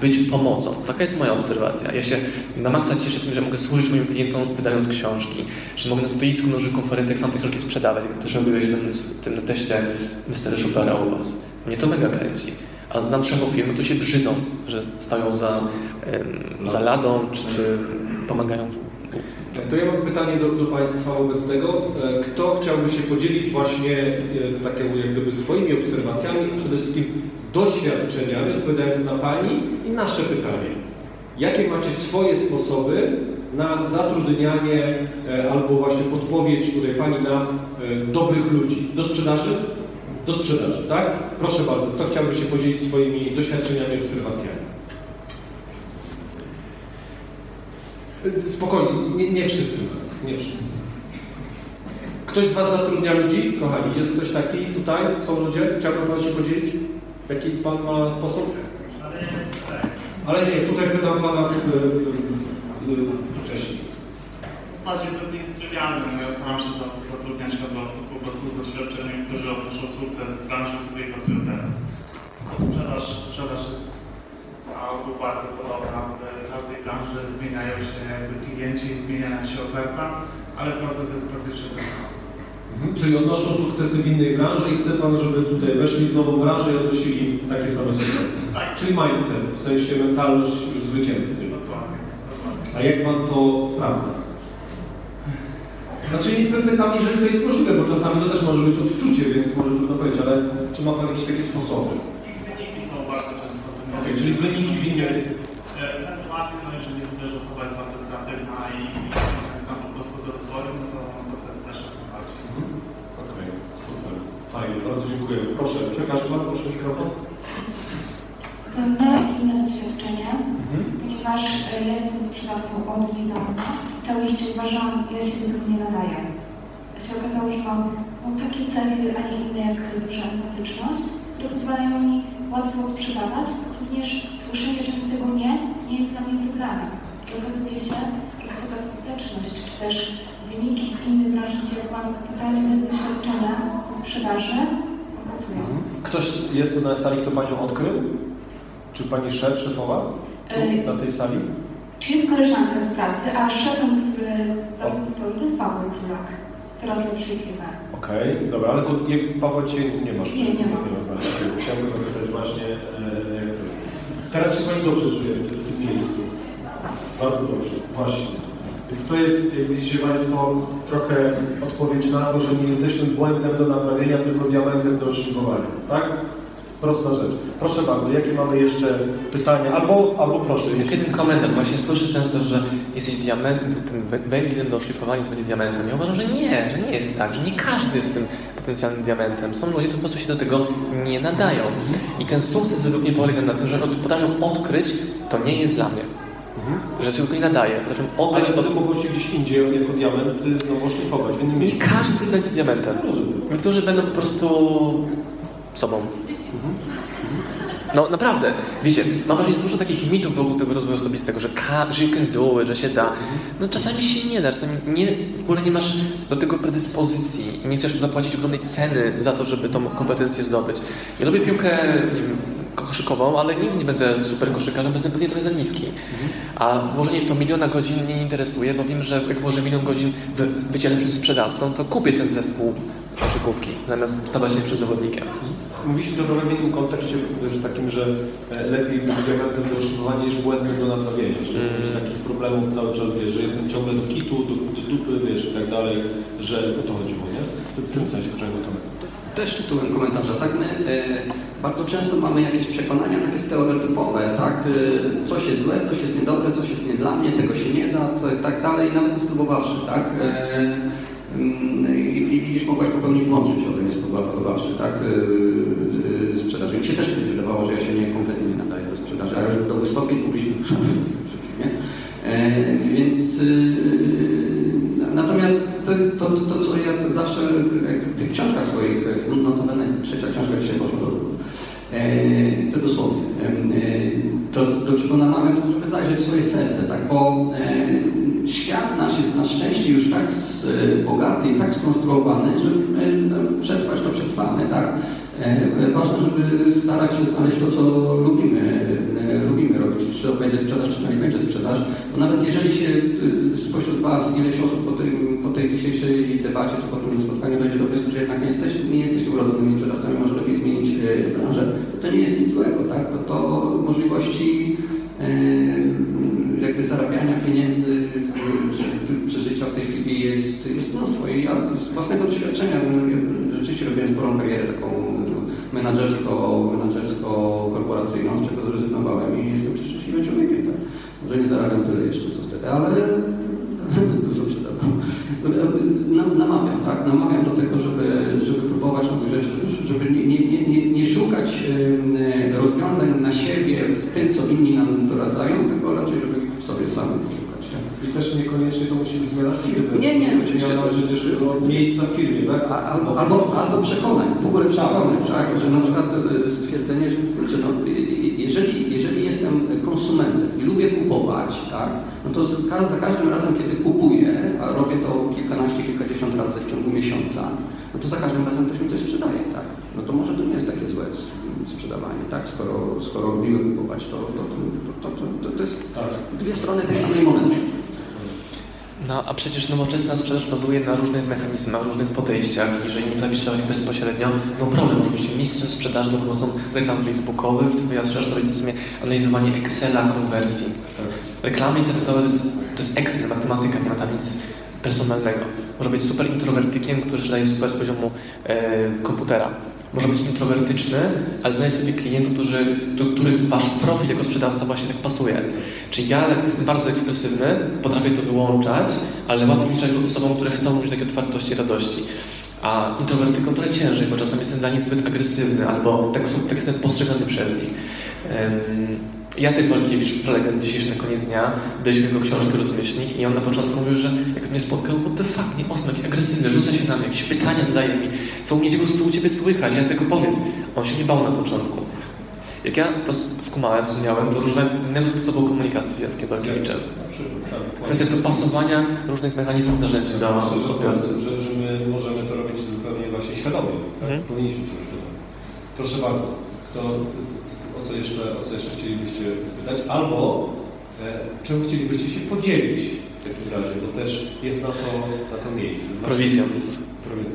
być pomocą. Taka jest moja obserwacja. Ja się na maksa cieszę tym, że mogę służyć moim klientom wydając książki, że mogę na stoisku, na różnych konferencjach sam te książki sprzedawać, jak też robiłeś tym, tym na teście Mystery Shoppera u Was. Mnie to mega kręci. A znam szefów firmy, którzy się brzydzą, że stoją za, em, za ladą, czy, czy pomagają w To ja mam pytanie do, do Państwa wobec tego. E, Kto chciałby się podzielić właśnie e, taką jak gdyby swoimi obserwacjami, przede wszystkim doświadczeniami, odpowiadając na Pani i nasze pytanie. Jakie macie swoje sposoby na zatrudnianie e, albo właśnie podpowiedź tutaj Pani na e, dobrych ludzi? Do sprzedaży? Do sprzedaży, tak? Proszę bardzo, kto chciałby się podzielić swoimi doświadczeniami i obserwacjami? Spokojnie, nie, nie wszyscy nas, nie wszyscy. Ktoś z Was zatrudnia ludzi? Kochani, jest ktoś taki tutaj? Są ludzie? Chciałby Pan się podzielić? Jaki Pan ma sposób? Ale nie, tutaj pytam Pana wcześniej. W zasadzie pewnie jest trywialny. Ja staram się za- zatrudniać hodowców po prostu z doświadczeniem, którzy odnoszą sukces w branży, w której pracują teraz. Sprzedaż, sprzedaż jest a, tu bardzo podobna. W każdej branży zmieniają się klienci, zmieniają się oferta, ale proces jest praktycznie ten sam. Mhm. Czyli odnoszą sukcesy w innej branży i chce Pan, żeby tutaj weszli w nową branżę i odnosili takie same sukcesy. Tak. Czyli mindset, w sensie mentalność już zwycięzcy. Dokładnie. A jak Pan to sprawdza? Znaczy py- pytam, jeżeli to jest możliwe, bo czasami to też może być odczucie, więc może trudno powiedzieć, ale czy ma Pan jakieś takie sposoby? Wyniki są bardzo często Okej, czyli wyniki w innej... Ewentualnie, no jeżeli widzę, że osoba jest bardzo kreatywna i chętna po prostu do rozwoju, no to, to wtedy też jak najbardziej. Okej, super. Fajnie, bardzo dziękuję. Proszę, przekaże Pan proszę mikrofon. Zupełnie inne doświadczenie, ponieważ e, ja jestem sprzedawcą od niedawna. Całe życie uważałam, ja się do tego nie nadaję. A się okazało, że mam no, takie cechy, a nie inne jak duża empatyczność, które pozwalają mi łatwo sprzedawać, również słyszenie częstego nie nie jest dla mnie problemem. I okazuje się, że wysoka skuteczność, czy też wyniki w innych branżach, gdzie mam totalnie bez doświadczenia ze sprzedaży, opracują. Ktoś jest tu na sali, kto Panią odkrył? Czy Pani szef, szefowa? Tu, na tej sali? Czy jest koleżanka z pracy, a szefem, który za tym stoi, to jest Paweł Kulak z coraz lepszej firmy. Okej, dobra, ale nie, Paweł Cię nie ma. Nie, nie ma. Nie ma znaczy. Chciałbym zapytać właśnie, e, jak to jest. Teraz się Pani dobrze czuje w tym miejscu. Bardzo dobrze, właśnie. Więc to jest, jak widzicie Państwo, trochę odpowiedź na to, że nie jesteśmy błędem do naprawienia, tylko diamentem do oszlifowania. Tak? Prosta rzecz. Proszę bardzo, jakie mamy jeszcze pytania? Albo, albo proszę. Jeszcze jeden komentarz. Właśnie słyszę często, że jesteś diamentem, tym wę- węglem do oszlifowania to będzie diamentem. Ja uważam, że nie, że nie jest tak, że nie każdy jest tym potencjalnym diamentem. Są ludzie, którzy po prostu się do tego nie nadają. I ten sukces według mnie polega na tym, że potrafią odkryć, to nie jest dla mnie. Że się tylko nie nadaje. Potrafią Ale odkryć, to mogą się gdzieś indziej jako diament znowu oszlifować w innym miejscu. każdy będzie diamentem. Niektórzy będą po prostu sobą. No naprawdę, wiecie, mam wrażenie, jest dużo takich mitów wokół tego rozwoju osobistego, że, że you can do it, że się da. No czasami się nie da, czasami nie, w ogóle nie masz do tego predyspozycji i nie chcesz zapłacić ogromnej ceny za to, żeby tą kompetencję zdobyć. Ja lubię piłkę, nie wiem, koszykową, ale nigdy nie będę super koszykarzem, bo jestem pewnie trochę za niski. A włożenie w to miliona godzin mnie nie interesuje, bo wiem, że jak włożę milion godzin w bycie lepszym sprzedawcą, to kupię ten zespół koszykówki, zamiast stawać się lepszym zawodnikiem. Mówiliśmy to w innym kontekście, też takim, że e, lepiej być diamentem do oszlifowania niż błędem do naprawienia. Że Mm. takich problemów cały czas, wiesz, że jestem ciągle do kitu, do, do dupy, wiesz, i tak dalej, że o to chodziło, nie? W tym sensie, proszę Tomek. Też tytułem komentarza, tak? My e, bardzo często mamy jakieś przekonania takie stereotypowe, tak? E, coś jest złe, coś jest niedobre, coś jest nie dla mnie, tego się nie da, to, tak dalej, nawet spróbowawszy, tak? E, mm, i, I widzisz, mogłaś popełnić błąd życiowy, nie spróbowawszy, tak? E, e, sprzedaży. Mi się też kiedyś wydawało, że ja się nie kompletnie nie nadaję do sprzedaży, a już do wystopień publicznych w życiu, nie? E, więc e, natomiast to, to, to, co ja zawsze w tych książkach swoich, e, no to trzecia książka dzisiaj poszła do ruchu, e, to dosłownie, e, to do czego namawiam, to żeby zajrzeć w swoje serce, tak, bo e, świat nasz jest na szczęście już tak z, e, bogaty i tak skonstruowany, że e, no, przetrwać to przetrwamy, tak. E, Ważne, żeby starać się znaleźć to, co lubimy, e, lubimy robić, czy to będzie sprzedaż, czy to nie będzie sprzedaż. Bo nawet jeżeli się e, spośród Was ileś osób po, tym, po tej dzisiejszej debacie, czy po tym spotkaniu dojdzie do wniosku, że jednak nie, jesteś, nie jesteście urodzonymi sprzedawcami, może lepiej zmienić e, branżę, to to nie jest nic złego, tak? To, to możliwości e, jakby zarabiania pieniędzy, e, że- przeżycia w tej chwili jest, jest mnóstwo. I ja z własnego doświadczenia no, ja rzeczywiście robiłem sporą karierę taką menadżersko, menadżersko-korporacyjną, z zrezygnowałem i jestem szczęśliwym człowiekiem. Tak? Może nie zarabiam tyle jeszcze co wtedy, ale dużo przydam. Nam- Namawiam, tak? Namawiam do tego, żeby, żeby próbować nowych rzeczy, żeby nie, nie, nie, nie, nie szukać em, rozwiązań na siebie w tym, co inni nam doradzają, tylko raczej, żeby w sobie samym poszukać. Tak? I też niekoniecznie to musi być zmiana firmy. Nie, nie, oczywiście. Zmiana przecież o miejsca w firmie, tak? A- Albo, albo, albo przekonań, w ogóle przekonań, tak? Że na przykład e, stwierdzenie, że, kurczę, no, i- jeżeli, jeżeli jestem konsumentem i lubię kupować, tak? No to za każdym razem, kiedy kupuję, a robię to kilkanaście, kilkadziesiąt razy w ciągu miesiąca, no to za każdym razem ktoś mi coś sprzedaje, tak? No to może to nie jest takie złe sprzedawanie, tak? Skoro, skoro lubimy kupować, to, to, to, to, to, to, to jest Tak. dwie strony tej samej monety. No, a przecież nowoczesna sprzedaż bazuje na różnych mechanizmach, różnych podejściach. Jeżeli nie potrafisz sprzedawać bezpośrednio, no problem, możesz być mistrzem sprzedaży za pomocą reklam facebookowych twoja sprzedaż to jest w sumie analizowanie Excela konwersji. Reklamy internetowe to jest, to jest Excel, matematyka, nie ma tam nic personalnego. Może być super introwertykiem, który sprzedaje super z poziomu e, komputera. Może być introwertyczny, ale znajdź sobie klientów, którzy, do których wasz profil jako sprzedawca właśnie tak pasuje. Czyli ja jestem bardzo ekspresywny, potrafię to wyłączać, ale łatwiej mi sprzedać osobom, które chcą mieć takie otwartości i radości. A introwertykom trochę ciężej, bo czasami jestem dla nich zbyt agresywny, albo tak, tak jestem postrzegany przez nich. Em, Jacek Walkiewicz, prelegent dzisiejszy na koniec dnia, daliśmy jego książkę Rozmyślnik i on na początku mówił, że jak mnie spotkał, what the fuck, nie osmak, agresywny, rzuca się na mnie, jakieś pytania zadaje mi, co u mnie tego stół ciebie słychać, Jacek opowiedz. On się nie bał na początku. Jak ja to skumałem, zrozumiałem, to używałem innego sposobu komunikacji z Jackiem Walkiewiczem. Kwestia dopasowania różnych mechanizmów narzędzi do odbiorcy. że, że my możemy to robić zupełnie właśnie świadomie. Tak? Mhm. Powinniśmy to świadomie. Proszę bardzo, to, co jeszcze, o co jeszcze chcielibyście spytać? Albo e, czym chcielibyście się podzielić w takim razie, bo też jest na to, na to miejsce. Z Prowizją. Prowi-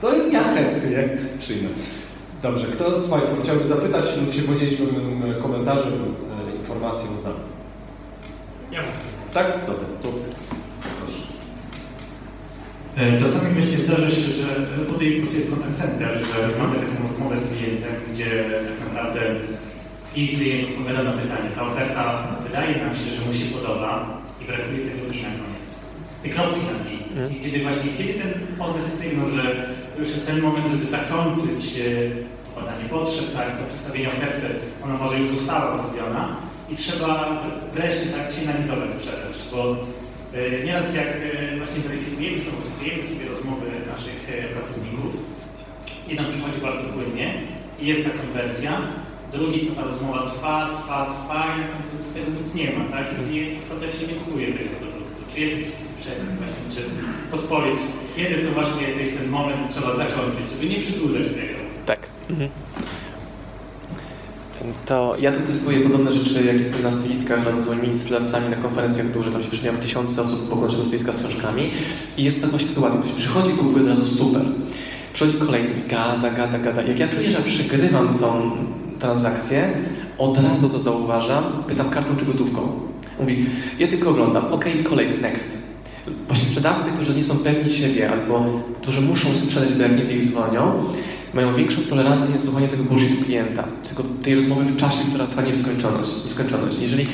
To, ja chętnie przyjmę. Dobrze, kto z Państwa chciałby zapytać lub się podzielić pewnym e, komentarzem, e, informacją z nami? Ja Tak? Dobra, to Czasami właśnie zdarza się, że po tej, po tej contact center, że mamy taką rozmowę z klientem, gdzie tak naprawdę i klient odpowiada na pytanie. Ta oferta wydaje nam się, że mu się podoba i brakuje tego i na koniec. Tej kropki na i. Mhm. Kiedy właśnie, kiedy ten poznać sygnał, że to już jest ten moment, żeby zakończyć e, to badanie potrzeb, tak, to przedstawienie oferty, ona może już została zrobiona i trzeba wreszcie tak sfinalizować sprzedaż, bo E, Nieraz jak e, właśnie weryfikujemy, czy odsłuchujemy sobie rozmowy naszych e, pracowników, jeden przychodzi bardzo płynnie i jest ta konwersja, drugi to ta rozmowa trwa, trwa, trwa i na końcu z tego nic nie ma, tak? I nie, ostatecznie nie kupuje tego produktu. Czy jest jakiś taki przepis właśnie, czy podpowiedź, kiedy to właśnie to jest ten moment, trzeba zakończyć, żeby nie przedłużać tego. Tak. Mhm. To ja testuję podobne rzeczy, jak jestem na stoiskach razem z moimi sprzedawcami na konferencjach duże, tam się przyjawiają tysiące osób po do stoiska z książkami i jest właśnie sytuacja, ktoś przychodzi, kupuje od razu super. Przychodzi kolejny, gada, gada, gada. Jak ja czuję, że przegrywam tą transakcję, od razu to zauważam, pytam kartą czy gotówką. Mówi, ja tylko oglądam, ok, kolejny, next. Właśnie sprzedawcy, którzy nie są pewni siebie albo którzy muszą sprzedać, bo jak nie, to ich zwolnią, mają większą tolerancję na słuchanie tego bullshitu klienta, tylko tej rozmowy w czasie, która trwa nieskończoność. nieskończoność. Jeżeli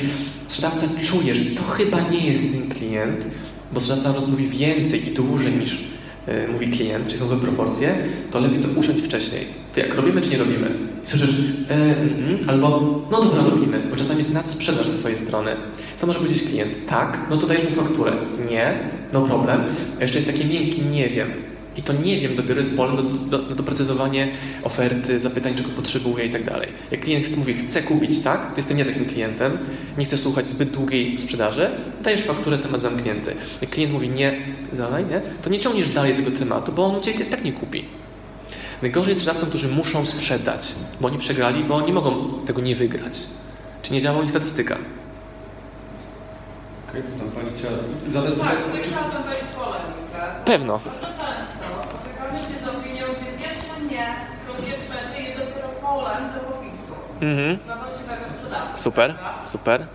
sprzedawca czuje, że to chyba nie jest ten klient, bo sprzedawca mówi więcej i dłużej niż yy, mówi klient, czyli są to proporcje, to lepiej to usiąść wcześniej. To jak robimy, czy nie robimy? I słyszysz, e, mm, albo no dobra, robimy, bo czasami jest nadsprzedaż z twojej strony. Co może powiedzieć klient? Tak, no to dajesz mu fakturę. Nie, no problem. A jeszcze jest takie miękkie nie wiem. I to nie wiem dopiero jest polem do, do, na doprecyzowanie oferty, zapytań, czego potrzebuje i tak dalej. Jak klient mówi, chce kupić, tak, to jestem nie takim klientem, nie chcę słuchać zbyt długiej sprzedaży, dajesz fakturę, temat zamknięty. Jak klient mówi nie, dalej, nie, to nie ciągniesz dalej tego tematu, bo on cię tak nie kupi. Najgorzej jest sprzedawcom, którzy muszą sprzedać, bo oni przegrali, bo nie mogą tego nie wygrać. Czy nie działa ich statystyka? Okej, to tam Pani chciała zadać Tak, chciałabym wejść w polemikę. Pewno. Bardzo często spotykamy się z opinią, że pierwsze nie, drugie, trzecie jest dopiero polem do opisu Mhm. dla właściwego sprzedawcy. Super, prawda? super.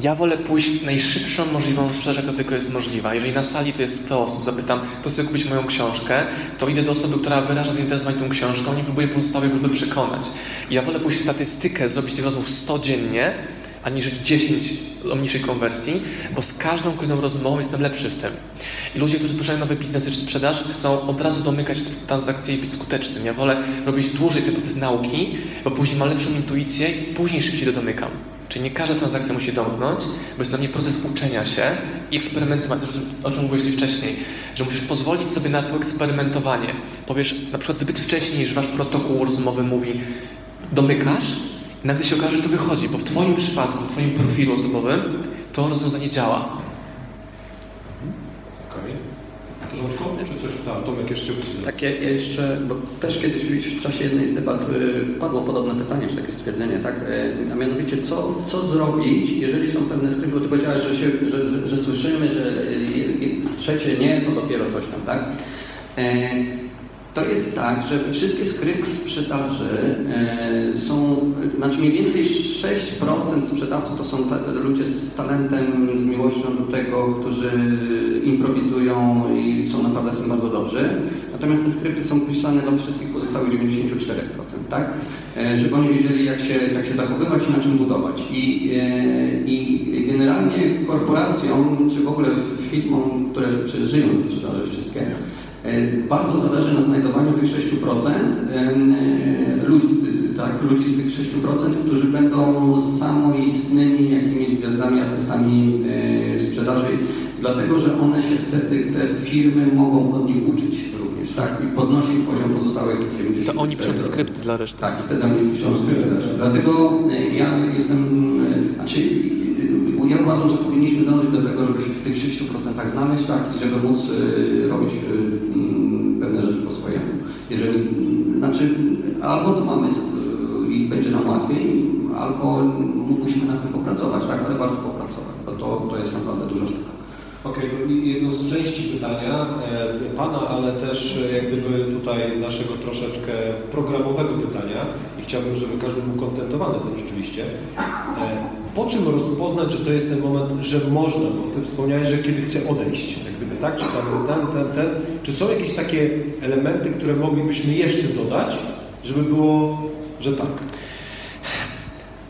Ja wolę pójść najszybszą możliwą sprzedaż, jaka tylko jest możliwa. Jeżeli na sali to jest 100 osób, zapytam, to chcę kupić moją książkę, to idę do osoby, która wyraża zainteresowanie tą książką, nie próbuję pozostałej grupy przekonać. I ja wolę pójść w statystykę, zrobić tych rozmów 100 dziennie, aniżeli 10 o mniejszej konwersji, bo z każdą kolejną rozmową jestem lepszy w tym. I ludzie, którzy zaczynają nowe biznesy czy sprzedaż, chcą od razu domykać transakcje i być skutecznym. Ja wolę robić dłużej ten proces nauki, bo później mam lepszą intuicję i później szybciej to domykam. Czyli nie każda transakcja musi domknąć, bo jest dla mnie proces uczenia się i eksperymentowania, o czym mówiłeś wcześniej, że musisz pozwolić sobie na to eksperymentowanie. Powiesz na przykład zbyt wcześnie, że wasz protokół rozmowy mówi domykasz, nagle się okaże, że to wychodzi, bo w Twoim przypadku, w Twoim profilu osobowym to rozwiązanie działa. Okej. Porządku? Czy coś tam Tomek jeszcze uczynił? Tak, ja, ja jeszcze, bo też kiedyś w, czasie jednej z debat y, padło podobne pytanie, czy takie stwierdzenie, tak? Y, a mianowicie, co, co zrobić, jeżeli są pewne skrypty, bo ty powiedziałeś, że, się, że, że, że słyszymy, że y, y, trzecie nie, to dopiero coś tam, tak? To jest tak, że wszystkie skrypty sprzedaży e, są, znaczy mniej więcej 6% sprzedawców to są ludzie z talentem, z miłością do tego, którzy improwizują i są naprawdę w tym bardzo dobrzy. Natomiast te skrypty są pisane dla wszystkich pozostałych 94%, tak? E, żeby oni wiedzieli, jak się, jak się zachowywać i na czym budować. I, e, i generalnie korporacjom, czy w ogóle firmom, które przecież żyją ze sprzedaży wszystkie, Bardzo zależy na znajdowaniu tych 6% em, e, ludzi, tak, ludzi z tych 6%, którzy będą samoistnymi jakimiś gwiazdami, artystami e, sprzedaży, dlatego że one się wtedy, te firmy mogą od nich uczyć również, tak, i podnosić poziom pozostałych 94%. To oni piszą te skrypty dla reszty. Tak, wtedy oni piszą skrypty też. Dlatego e, ja jestem, e, znaczy ja uważam, że powinniśmy dążyć do tego, żeby się w tych 6% znaleźć, tak, i żeby móc e, robić e, m, pewne rzeczy po swojemu. Jeżeli, m, znaczy, albo to mamy e, i będzie nam łatwiej, albo musimy nad tym popracować, tak, ale warto popracować, bo to, to jest naprawdę duża sztuka. Okej, to jedną z części pytania e, Pana, ale też e, jak gdyby tutaj naszego troszeczkę programowego pytania i chciałbym, żeby każdy był kontentowany tym rzeczywiście. E, po czym rozpoznać, że to jest ten moment, że można, bo Ty wspomniałeś, że kiedy chce odejść, jak gdyby tak, czy tam ten, ten, ten. Czy są jakieś takie elementy, które moglibyśmy jeszcze dodać, żeby było, że tak?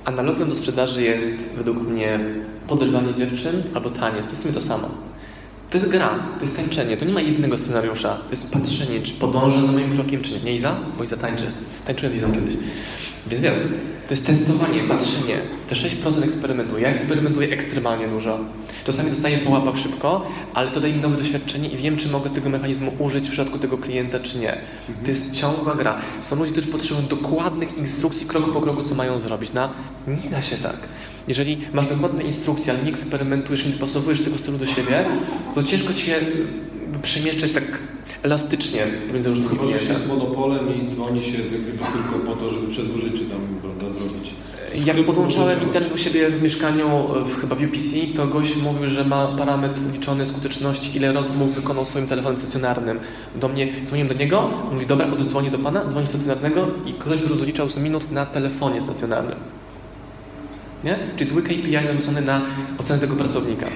Analogią do sprzedaży jest według mnie podrywanie dziewczyn albo taniec. To to samo. To jest gra, to jest tańczenie. To nie ma jednego scenariusza. To jest patrzenie, czy podąża za moim krokiem, czy nie. Nie Iza? Bo Iza tańczy. Tańczyłem Izą kiedyś. Więc wiem, to jest testowanie, patrzenie. Te 6% eksperymentu. Ja eksperymentuję ekstremalnie dużo. Czasami dostaję po łapach szybko, ale to daje mi nowe doświadczenie i wiem, czy mogę tego mechanizmu użyć w przypadku tego klienta, czy nie. To jest ciągła gra. Są ludzie, którzy potrzebują dokładnych instrukcji, krok po kroku, co mają zrobić. Na, nie da się tak. Jeżeli masz dokładne instrukcje, ale nie eksperymentujesz, nie dopasowujesz tego stylu do siebie, to ciężko ci się przemieszczać tak elastycznie pomiędzy różnymi Może się z monopolem i dzwoni się gdyby tylko po to, żeby przedłużyć, czy tam prawda, zrobić. Jak podłączałem internet u siebie w mieszkaniu, w, chyba w UPC, to gość mówił, że ma parametr liczony skuteczności, ile rozmów wykonał swoim telefonem stacjonarnym. Do mnie, dzwoniłem do niego, mówi, dobra, oddzwonię do pana, dzwoni stacjonarnego i ktoś go rozliczał z minut na telefonie stacjonarnym. Nie? Czyli zły KPI narzucony na ocenę tego pracownika.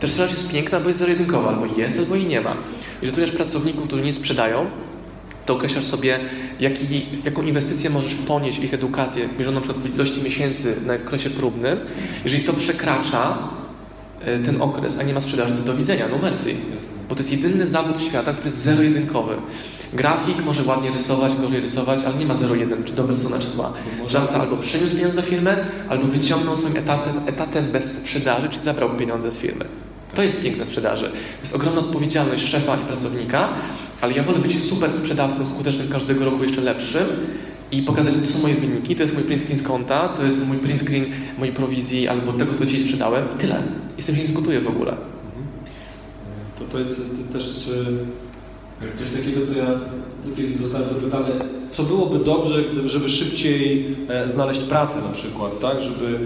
Też sprzedaż jest piękna, bo jest zero-jedynkowa, albo jest, albo jej nie ma. Jeżeli tu masz pracowników, którzy nie sprzedają, to określasz sobie, jaki, jaką inwestycję możesz ponieść w ich edukację, mierzoną na przykład w ilości miesięcy na okresie próbnym. Jeżeli to przekracza e, ten okres, a nie ma sprzedaży, to do widzenia, no mercy. Bo to jest jedyny zawód świata, który jest zero-jedynkowy. Grafik może ładnie rysować, gorzej rysować, ale nie ma 0,1, czy dobra strona, czy zła. Żarca albo przyniósł pieniądze do firmy, albo wyciągnął swoim etatem, etatem bez sprzedaży, czy zabrał pieniądze z firmy. To jest piękne sprzedaży. To jest ogromna odpowiedzialność szefa i pracownika, ale ja wolę być super sprzedawcą, skutecznym każdego roku jeszcze lepszym i pokazać, że to są moje wyniki, to jest mój print screen z konta, to jest mój print screen mojej prowizji albo tego, co dzisiaj sprzedałem i tyle. I z tym się nie dyskutuję w ogóle. To, to jest też e, coś takiego, co ja kiedyś zostałem zapytany, co byłoby dobrze, gdyby, żeby szybciej e, znaleźć pracę na przykład, tak? Żeby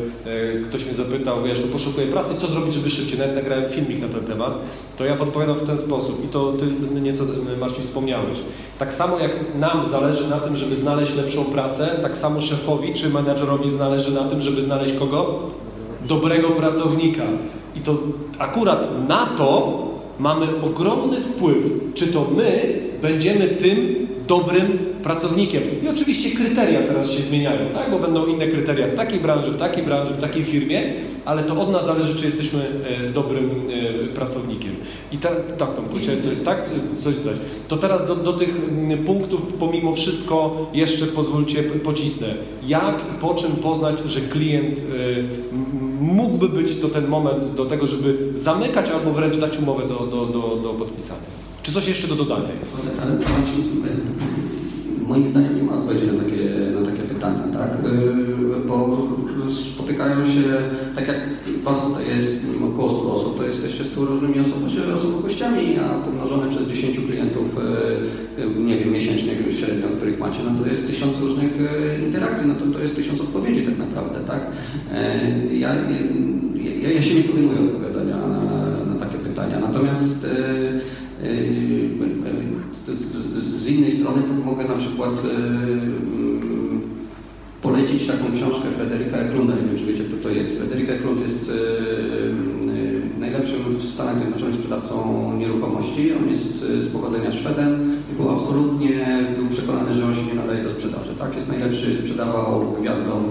e, ktoś mnie zapytał, wiesz, no poszukuję pracy, co zrobić, żeby szybciej, nawet nagrałem filmik na ten temat, to ja podpowiadam w ten sposób i to Ty nieco e, Marcin wspomniałeś. Tak samo jak nam zależy na tym, żeby znaleźć lepszą pracę, tak samo szefowi czy menadżerowi zależy na tym, żeby znaleźć kogo? Dobrego pracownika. I to akurat na to mamy ogromny wpływ, czy to my będziemy tym dobrym pracownikiem. I oczywiście kryteria teraz się zmieniają, tak? bo będą inne kryteria w takiej branży, w takiej branży, w takiej firmie, ale to od nas zależy, czy jesteśmy e, dobrym e, pracownikiem. I ta, tak, Tomku, chciałeś coś, tak? coś dodać. To teraz do, do tych punktów pomimo wszystko jeszcze pozwólcie pocisnę. Jak i po czym poznać, że klient e, mógłby być to ten moment do tego, żeby zamykać albo wręcz dać umowę do, do, do, do podpisania? Czy coś jeszcze do dodania jest? Ale y, moim zdaniem nie ma odpowiedzi na takie, na takie pytania, tak? Y, Bo spotykają się, tak jak Was tutaj jest około 100 osób, to jesteście 100 różnymi osobo- osobowościami, a pomnożone przez 10 klientów, y, y, nie wiem, miesięcznie średnio, których macie, no to jest tysiąc różnych interakcji, no to, to jest tysiąc odpowiedzi tak naprawdę, tak? Ja, ja, ja się nie podejmuję odpowiadania na, na takie pytania, natomiast z- innej strony mogę na przykład yy, polecić taką książkę Fryderyka Eklunda, nie wiem czy wiecie kto to jest. Fryderyk Eklund jest yy, yy, najlepszym w Stanach Zjednoczonych sprzedawcą nieruchomości. On jest z pochodzenia Szwedem i był absolutnie był przekonany, że on się nie nadaje do sprzedaży. Tak? Jest najlepszy, sprzedawał gwiazdom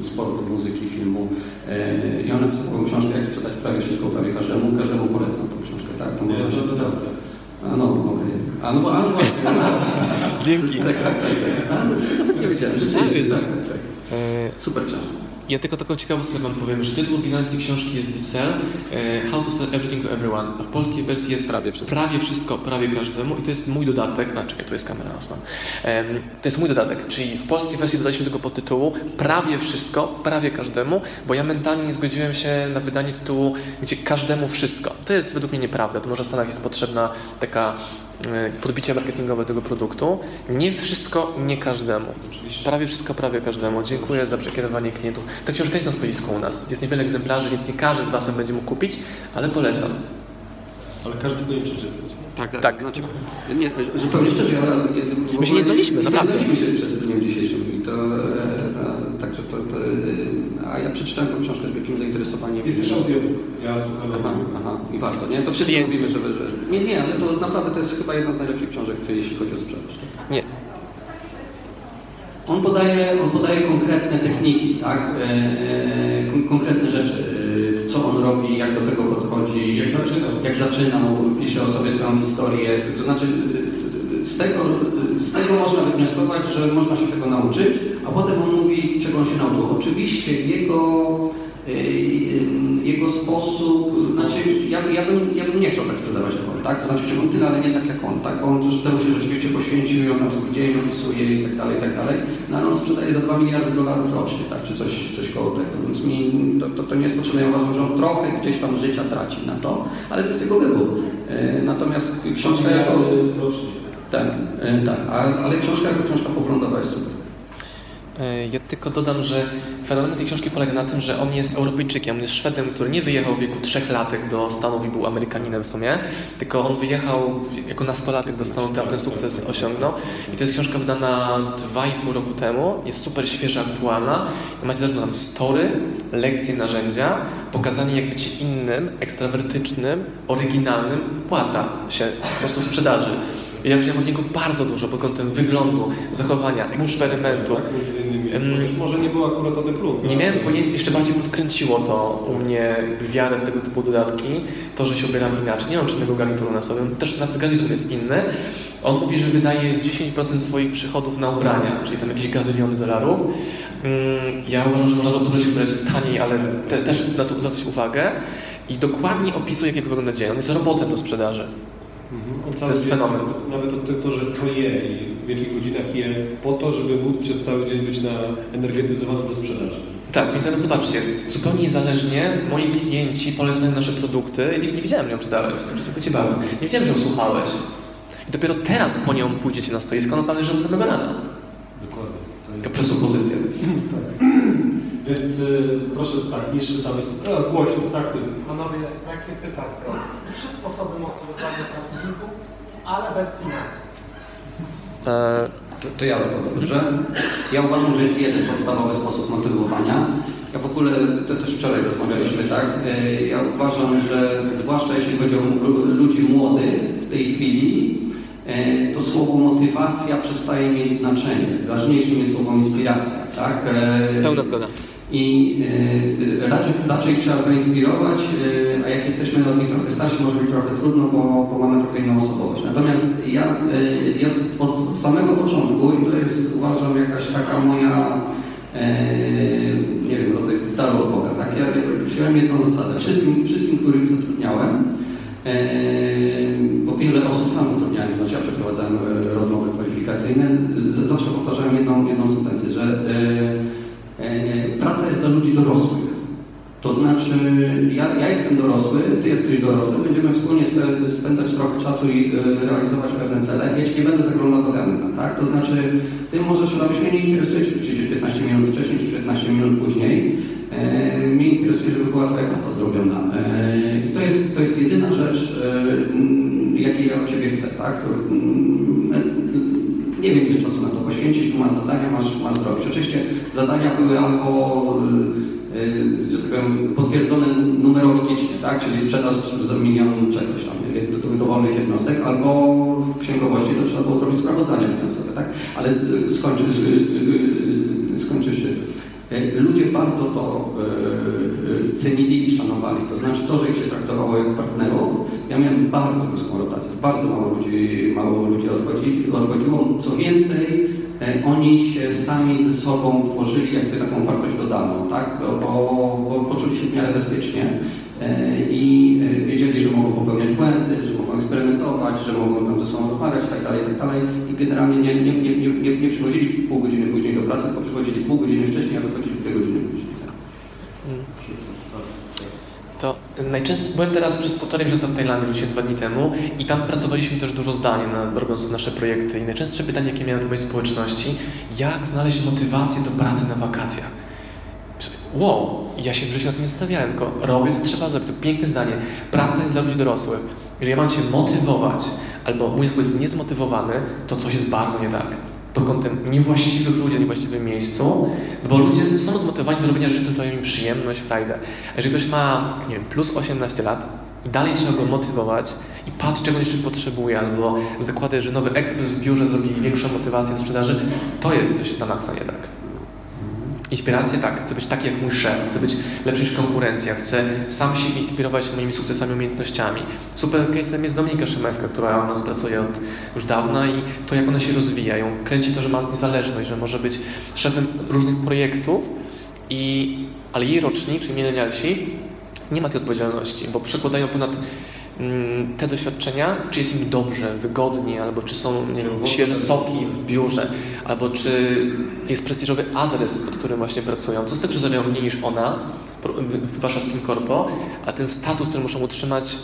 sportu, muzyki, filmu i on napisał taką książkę jak sprzedać prawie wszystko prawie każdemu. Każdemu polecam tą książkę. Tak? To jest się dodawca. no, okej. A no, a no właśnie. Dzięki. Tak, tak, tak. A, nawet nie wiedziałem, rzeczywiście. Tak, tak, tak. E, Super książka. Ja tylko taką ciekawostkę Wam powiem, że tytuł oryginalny tej książki jest The Sell, e, How to Sell Everything to Everyone, a w polskiej wersji jest prawie wszystko, prawie, wszystko, prawie każdemu i to jest mój dodatek, a czekaj, tu jest kamera Em, to jest mój dodatek, czyli w polskiej wersji dodaliśmy tego podtytułu prawie wszystko, prawie każdemu, bo ja mentalnie nie zgodziłem się na wydanie tytułu, gdzie każdemu wszystko. To jest według mnie nieprawda, to może w Stanach jest potrzebna taka e, podbicie marketingowe tego produktu. Nie wszystko, nie każdemu. Prawie wszystko, prawie każdemu. Dziękuję za przekierowanie klientów. Ta książka jest na stoisku u nas. Jest niewiele egzemplarzy, więc nie każdy z Was będzie mógł kupić, ale polecam. ale każdy powinien przeczytać. Tak, tak. Tak. Znaczy, nie, zupełnie szczerze, ja, w My się nie znaliśmy, nie, naprawdę. Nie znaliśmy się przed dniem dzisiejszym. I to, e, e, także to, to, e, a ja przeczytałem tę książkę z wielkim zainteresowaniem. Jest też audiobook, ja słucham Aha, aha, i warto, nie? To wszyscy Klienci. mówimy, że, że... Nie, nie, ale to naprawdę to jest chyba jedna z najlepszych książek, jeśli chodzi o sprzedaż. Nie. On podaje, on podaje konkretne techniki, tak? E, e, kon- konkretne rzeczy, e, co on robi, jak do tego podchodzi. Jak zaczynał. Jak zaczynał, pisze o sobie swoją historię. To znaczy, z tego, z tego można wywnioskować, że można się tego nauczyć, a potem on mówi, czego on się nauczył. Oczywiście jego, e, jego sposób, znaczy ja, ja, bym, ja bym nie chciał tak sprzedawać tego, tak? To znaczy, on tyle, ale nie tak jak on, tak? Bo on też temu się rzeczywiście poświęcił, on tam dzień opisuje i tak dalej, i tak dalej. No ale on sprzedaje za 2 miliardy dolarów rocznie, tak? Czy coś, coś koło tego. Więc mi to, to, to nie jest potrzebne. Ja uważam, że on trochę gdzieś tam życia traci na to, ale to jest jego wybór. E, Natomiast książka jako... rocznie. Tak, e, tak, ale, książka jako książka poglądowa jest super. E, Ja tylko dodam, że fenomen tej książki polega na tym, że on jest Europejczykiem, on jest Szwedem, który nie wyjechał w wieku trzech latek do Stanów i był Amerykaninem w sumie, tylko on wyjechał jako nastolatek do Stanów, tam ten sukces osiągnął. I to jest książka wydana dwa i pół roku temu, jest super świeża, aktualna. Macie zarówno tam story, lekcje, narzędzia, pokazanie jak być innym, ekstrawertycznym, oryginalnym, płaca się po prostu w sprzedaży. I Ja wziąłem od niego bardzo dużo pod kątem wyglądu, zachowania, eksperymentu. Tak, innymi. Ym, Chociaż może nie było akurat ode plum. Nie miałem pojęcia, jeszcze bardziej podkręciło to u mnie wiarę w tego typu dodatki, to, że się ubieram inaczej. Nie mam żadnego garnituru na sobie, też nawet garnitur jest inny. On mówi, że wydaje 10% swoich przychodów na ubrania, czyli tam jakieś gazyliony dolarów. Mm, Ja uważam, że można dobrze się ubrać taniej, ale te, też na to zwracać uwagę. I dokładnie opisuje, jak wygląda dzień. On jest robotem do sprzedaży. Mhm. To jest fenomen. Nawet, od tego, że to je i w jakich godzinach je, po to, żeby móc przez cały dzień być na, energetyzowany do sprzedaży. Tak, więc teraz zobaczcie, zupełnie niezależnie moi klienci polecają nasze produkty. Nie, nie wiedziałem, że ją czytałeś, dziękuję Ci bardzo. Nie wiedziałem, że ją słuchałeś. I dopiero teraz po nią pójdziecie na stoisko, ona tam leży od samego rana. Dokładnie. To jest... To presupozycja. Więc y, proszę tak, niż tam jest e, głośno, tak? Ty. Panowie, jakie pytanko? Trzy sposoby motywowania pracowników, ale bez finansów. E, To, to ja powiem, dobrze? Ja uważam, że jest jeden podstawowy sposób motywowania. Ja w ogóle, to też wczoraj rozmawialiśmy, tak? E, Ja uważam, że zwłaszcza jeśli chodzi o lu- ludzi młodych w tej chwili, e, to słowo motywacja przestaje mieć znaczenie. Ważniejszym jest słowo inspiracja, tak? E, pełna zgoda. I y, raczej, raczej trzeba zainspirować, y, a jak jesteśmy od nich trochę starsi, może być trochę trudno, bo, bo mamy trochę inną osobowość. Natomiast ja, y, ja od, samego początku, i to jest uważam jakaś taka moja, nie wiem, rodzaj daru od Boga, tak? Ja wziąłem jedną zasadę. Wszystkim, wszystkim których zatrudniałem, bo wiele osób sam zatrudniałem, znaczy ja przeprowadzałem rozmowy kwalifikacyjne, zawsze powtarzałem jedną, jedną sentencję, że E, Praca jest dla ludzi dorosłych. To znaczy, ja, ja jestem dorosły, ty jesteś dorosły, będziemy wspólnie spędzać trochę czasu i e, realizować pewne cele. Ja ci nie będę zaglądał do wianuka, tak? To znaczy, ty możesz, abyś mnie nie interesuje, czy przyjdziesz 15 minut wcześniej, czy 15 minut później. E, mnie interesuje, żeby była twoja praca zrobiona. E, I to jest, to jest jedyna rzecz, e, jakiej ja od ciebie chcę, tak? Nie wiem ile czasu na to poświęcić, masz zadania, masz, masz zrobić. Oczywiście zadania były albo y, y, że tak powiem, potwierdzone numerologicznie, tak? czyli sprzedaż za milion czegoś tam, dowolnych jednostek, albo w księgowości to trzeba było zrobić sprawozdania finansowe, tak? ale y, skończy, y, Y, Ludzie bardzo to y, y, cenili i szanowali. To znaczy to, że ich się traktowało jak partnerów. Ja miałem bardzo niską rotację. Bardzo mało ludzi, mało ludzi odchodzi, odchodziło. Co więcej, e, oni się sami ze sobą tworzyli jakby taką wartość dodaną, tak? Bo, bo, bo poczuli się w miarę bezpiecznie e, i e, wiedzieli, że mogą popełniać błędy, że mogą eksperymentować, że mogą tam ze sobą rozmawiać i tak dalej, i tak. I generalnie nie, nie, nie, nie, nie, przychodzili pół godziny później do pracy, tylko przychodzili pół godziny wcześniej, a wychodzili dwie godziny później. To najczęściej, byłem teraz przez półtorej miesiąca w Tajlandii, wróciłem dwa dni temu i tam pracowaliśmy też dużo zdalnie, na, robiąc nasze projekty. I najczęstsze pytanie, jakie miałem do mojej społeczności, jak znaleźć motywację do pracy na wakacjach? Wow, ja się w życiu na tym nie stawiałem, tylko robię co trzeba zrobić. To piękne zdanie. Praca jest dla ludzi dorosłych. Jeżeli ja mam Cię motywować, albo mój zespół jest niezmotywowany, to coś jest bardzo nie tak. Pod kątem niewłaściwych ludzi, niewłaściwym miejscu, bo ludzie są zmotywowani do robienia rzeczy, które sprawiają im przyjemność, frajdę. Jeżeli ktoś ma, nie wiem, plus 18 lat i dalej trzeba go motywować i patrz, czego jeszcze potrzebuje, albo zakłada, że nowy ekspres w biurze zrobi większą motywację do sprzedaży, to jest coś na maksa nie tak. Inspiracje tak, chcę być taki jak mój szef, chcę być lepszy niż konkurencja, chcę sam się inspirować moimi sukcesami, umiejętnościami. Super case'em jest Dominika Szymańska, która u nas pracuje od już dawna i to jak one się rozwijają. Kręci to, że ma niezależność, że może być szefem różnych projektów, i, ale jej roczni, czyli milenialsi, nie ma tej odpowiedzialności, bo przekładają ponad te doświadczenia, czy jest im dobrze, wygodnie, albo czy są nie wiem, świeże soki w biurze, albo czy jest prestiżowy adres, pod którym właśnie pracują. Co z tego, że zarabiają mniej niż ona w, warszawskim korpo, a ten status, który muszą utrzymać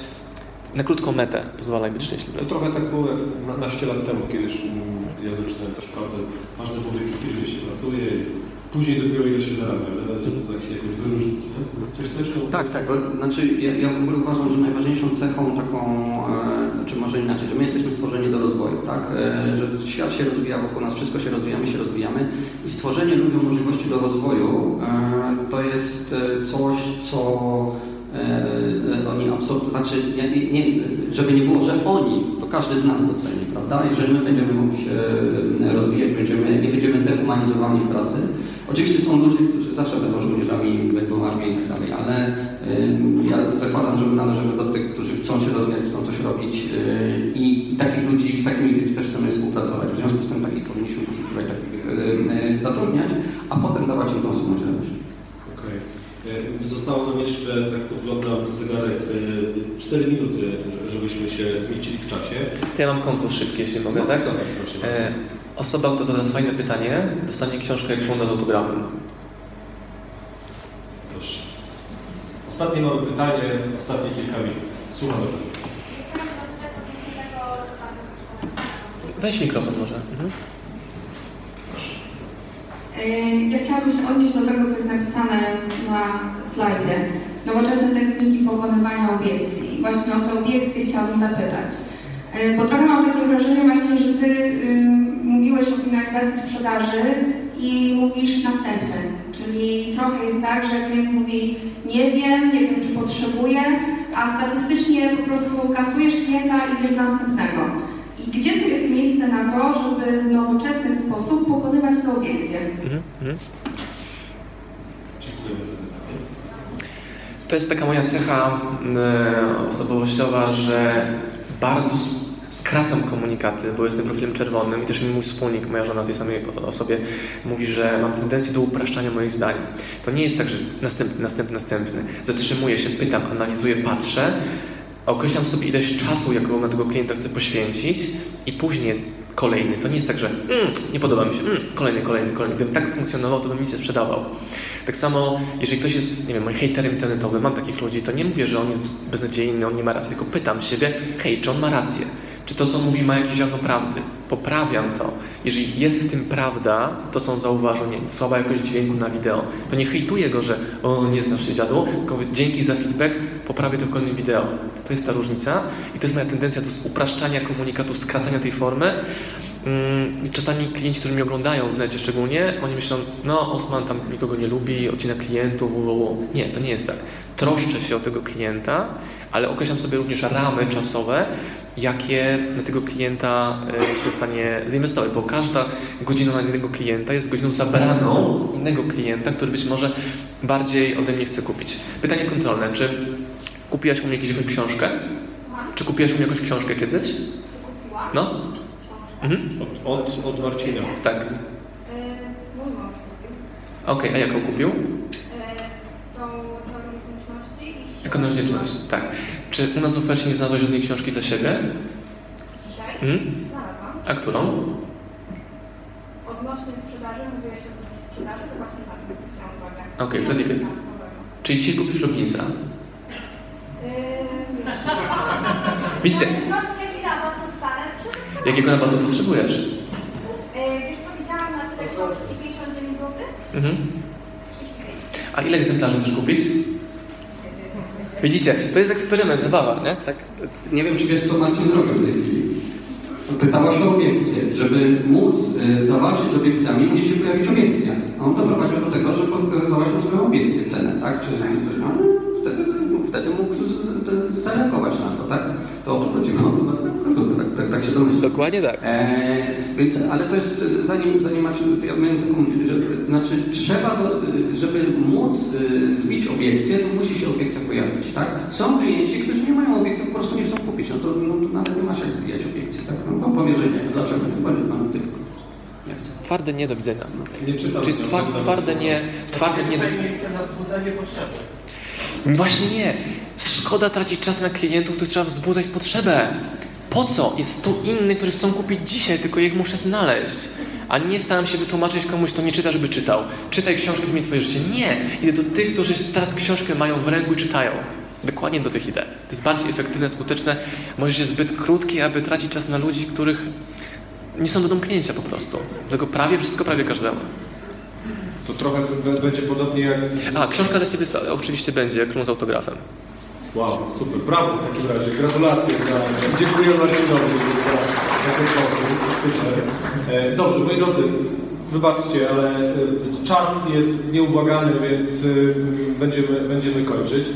na krótką metę, pozwala im być szczęśliwym. To trochę tak było jak na- naście lat temu, kiedyś mm, ja zaczynałem też pracę. Ważne było, w jakiej firmie się pracuje, później dopiero ile się zarabia, ale żeby tak się jakoś wyróżnić. Nie? Coś chcesz? To... Tak, tak, bo znaczy ja, ja w ogóle uważam, że najważniejszą cechą taką, e, czy może inaczej, że my jesteśmy stworzeni do rozwoju, tak? E, że świat się rozwija wokół nas, wszystko się rozwija, my się rozwijamy i stworzenie ludziom możliwości do rozwoju e, to jest e, coś, co e, oni absolutnie, znaczy nie, nie, żeby nie było, że oni, to każdy z nas doceni, prawda? Jeżeli my będziemy mogli się e, rozwijać, będziemy, nie będziemy zdehumanizowani w pracy, Oczywiście są ludzie, którzy zawsze będą żołnierzami, będą armią i tak dalej, ale ym, ja zakładam, że my należymy do tych, którzy chcą się rozwijać, chcą coś robić yy, i takich ludzi, z takimi ludźmi też chcemy współpracować. W związku z tym takich powinniśmy poszukiwać, takich yy, zatrudniać, a potem dawać im tą samodzielność. Okej. E, Zostało nam jeszcze, tak podglądam zegarek, 4 minuty, żebyśmy się zmieścili w czasie. Ja mam konkurs szybki, jeśli mogę, tak? Tak, proszę bardzo. E, osoba, która zada fajne pytanie, dostanie książkę jak wygląda z autografem. Proszę. Ostatnie mamy pytanie, ostatnie kilka minut. Mówił. Weź mikrofon może. Mhm. Yy, Ja chciałabym się odnieść do tego, co jest napisane na slajdzie. Nowoczesne techniki pokonywania obiekcji. Właśnie o te obiekcje chciałabym zapytać. Yy, Bo trochę mam takie wrażenie, Marcin, że Ty mówiłeś o finalizacji sprzedaży i mówisz następny. Czyli trochę jest tak, że klient mówi nie wiem, nie wiem czy potrzebuję, a statystycznie po prostu kasujesz klienta i idziesz do następnego. I gdzie tu jest miejsce na to, żeby w nowoczesny sposób pokonywać te obiekcje? Mhm. Mhm. To jest taka moja cecha e, osobowościowa, że bardzo skracam komunikaty, bo jestem profilem czerwonym i też mi mój wspólnik, moja żona tej samej osobie mówi, że mam tendencję do upraszczania moich zdań. To nie jest tak, że następny, następny, następny. Zatrzymuję się, pytam, analizuję, patrzę, określam sobie ileś czasu, jaką na tego klienta chcę poświęcić i później jest kolejny. To nie jest tak, że mm, nie podoba mi się, mm, kolejny, kolejny, kolejny. Gdybym tak funkcjonował, to bym nic nie sprzedawał. Tak samo, jeżeli ktoś jest, nie wiem, moim hejterem internetowym, mam takich ludzi, to nie mówię, że on jest beznadziejny, on nie ma racji, tylko pytam siebie, hej, czy on ma rację? Czy to, co on mówi, ma jakieś ziarno prawdy? Poprawiam to. Jeżeli jest w tym prawda, to nie wiem, słaba jakość dźwięku na wideo, to nie hejtuję go, że o, nie znasz się dziadu, tylko dzięki za feedback, poprawię to w kolejnym wideo. To jest ta różnica i to jest moja tendencja do upraszczania komunikatu, skracania tej formy. Mm, czasami klienci, którzy mnie oglądają w necie szczególnie, oni myślą, no Osman tam nikogo nie lubi, odcina klientów, nie, to nie jest tak. Troszczę się o tego klienta, ale określam sobie również ramy czasowe, jakie na tego klienta e, jestem w stanie zainwestować, bo każda godzina na innego klienta jest godziną zabraną z innego klienta, który być może bardziej ode mnie chce kupić. Pytanie kontrolne, czy kupiłaś u mnie jakąś jakąś książkę? Czy kupiłaś u mnie jakąś książkę kiedyś? No? Mhm. Od, od, od Marcina. Tak. Yy, mój mąż kupił. Okej, a jaką kupił? Wdzięczność? Tak. Czy u nas w ofercie nie znalazłeś żadnej książki dla siebie? Dzisiaj Hmm? znalazłam. A którą? Odnośnie sprzedaży, mówiłeś o drugiej sprzedaży, to właśnie na tym zwróciłam uwagę. Okej, nowego. Czyli dzisiaj kupisz Robinsa. Yy, Widzicie, jakiego rabatu potrzebujesz? Yy, wiesz co, widziałam na tej książki 59 zł? Mhm. 35. A ile egzemplarzy chcesz kupić? Widzicie, to jest eksperyment, zabawa, nie? Tak. Nie wiem, czy wiesz, co Marcin zrobił w tej chwili. Pytała się o obiekcje. Żeby móc y, z obiekcjami, musi się pojawić obiekcja. A on doprowadził do tego, że pokazała się swoją obiekcję, cenę, tak? Czy no, wtedy, wtedy mógł zareagować na to, tak? To o to chodziło. No, tak, się domyślam. Dokładnie tak. E, więc, ale to jest, zanim, zanim macie, to ja miałem taką myśl, że znaczy trzeba, do, żeby móc e, zbić obiekcję, to musi się obiekcja pojawić, tak? Są klienci, którzy nie mają obiekcji, po prostu nie chcą kupić, no to, no, to nawet nie ma się jak zbijać obiekcji, tak? No, no powie, że nie, dlaczego? Chyba nie, no, tylko nie chcę. Twarde nie do widzenia. Nie czytam. Czy jest twa twarde nie, twarde nie do... Miejsce na wzbudzenie potrzeby. Właśnie nie. Szkoda tracić czas na klientów, których trzeba wzbudzać potrzebę. Po co? Jest stu innych, którzy chcą kupić dzisiaj, tylko ich muszę znaleźć. A nie staram się wytłumaczyć komuś, kto nie czyta, żeby czytał. Czytaj książkę, zmieni twoje życie. Nie. Idę do tych, którzy teraz książkę mają w ręku i czytają. Dokładnie do tych idę. To jest bardziej efektywne, skuteczne. Może jest zbyt krótkie, aby tracić czas na ludzi, których nie są do domknięcia po prostu. Dlatego prawie wszystko, prawie każdemu. To trochę będzie podobnie jak... z- A, książka dla Ciebie oczywiście będzie, którą z autografem. Wow, super. Brawo w takim razie. Gratulacje. Za... Dziękuję Marcinowi za, za ten pomysł. Super. Dobrze, moi drodzy, wybaczcie, ale e, czas jest nieubłagany, więc e, będziemy, będziemy kończyć.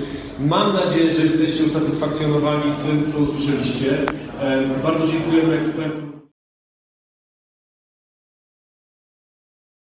Mam nadzieję, że jesteście usatysfakcjonowani tym, co usłyszeliście. E, Bardzo dziękujemy ekspertom.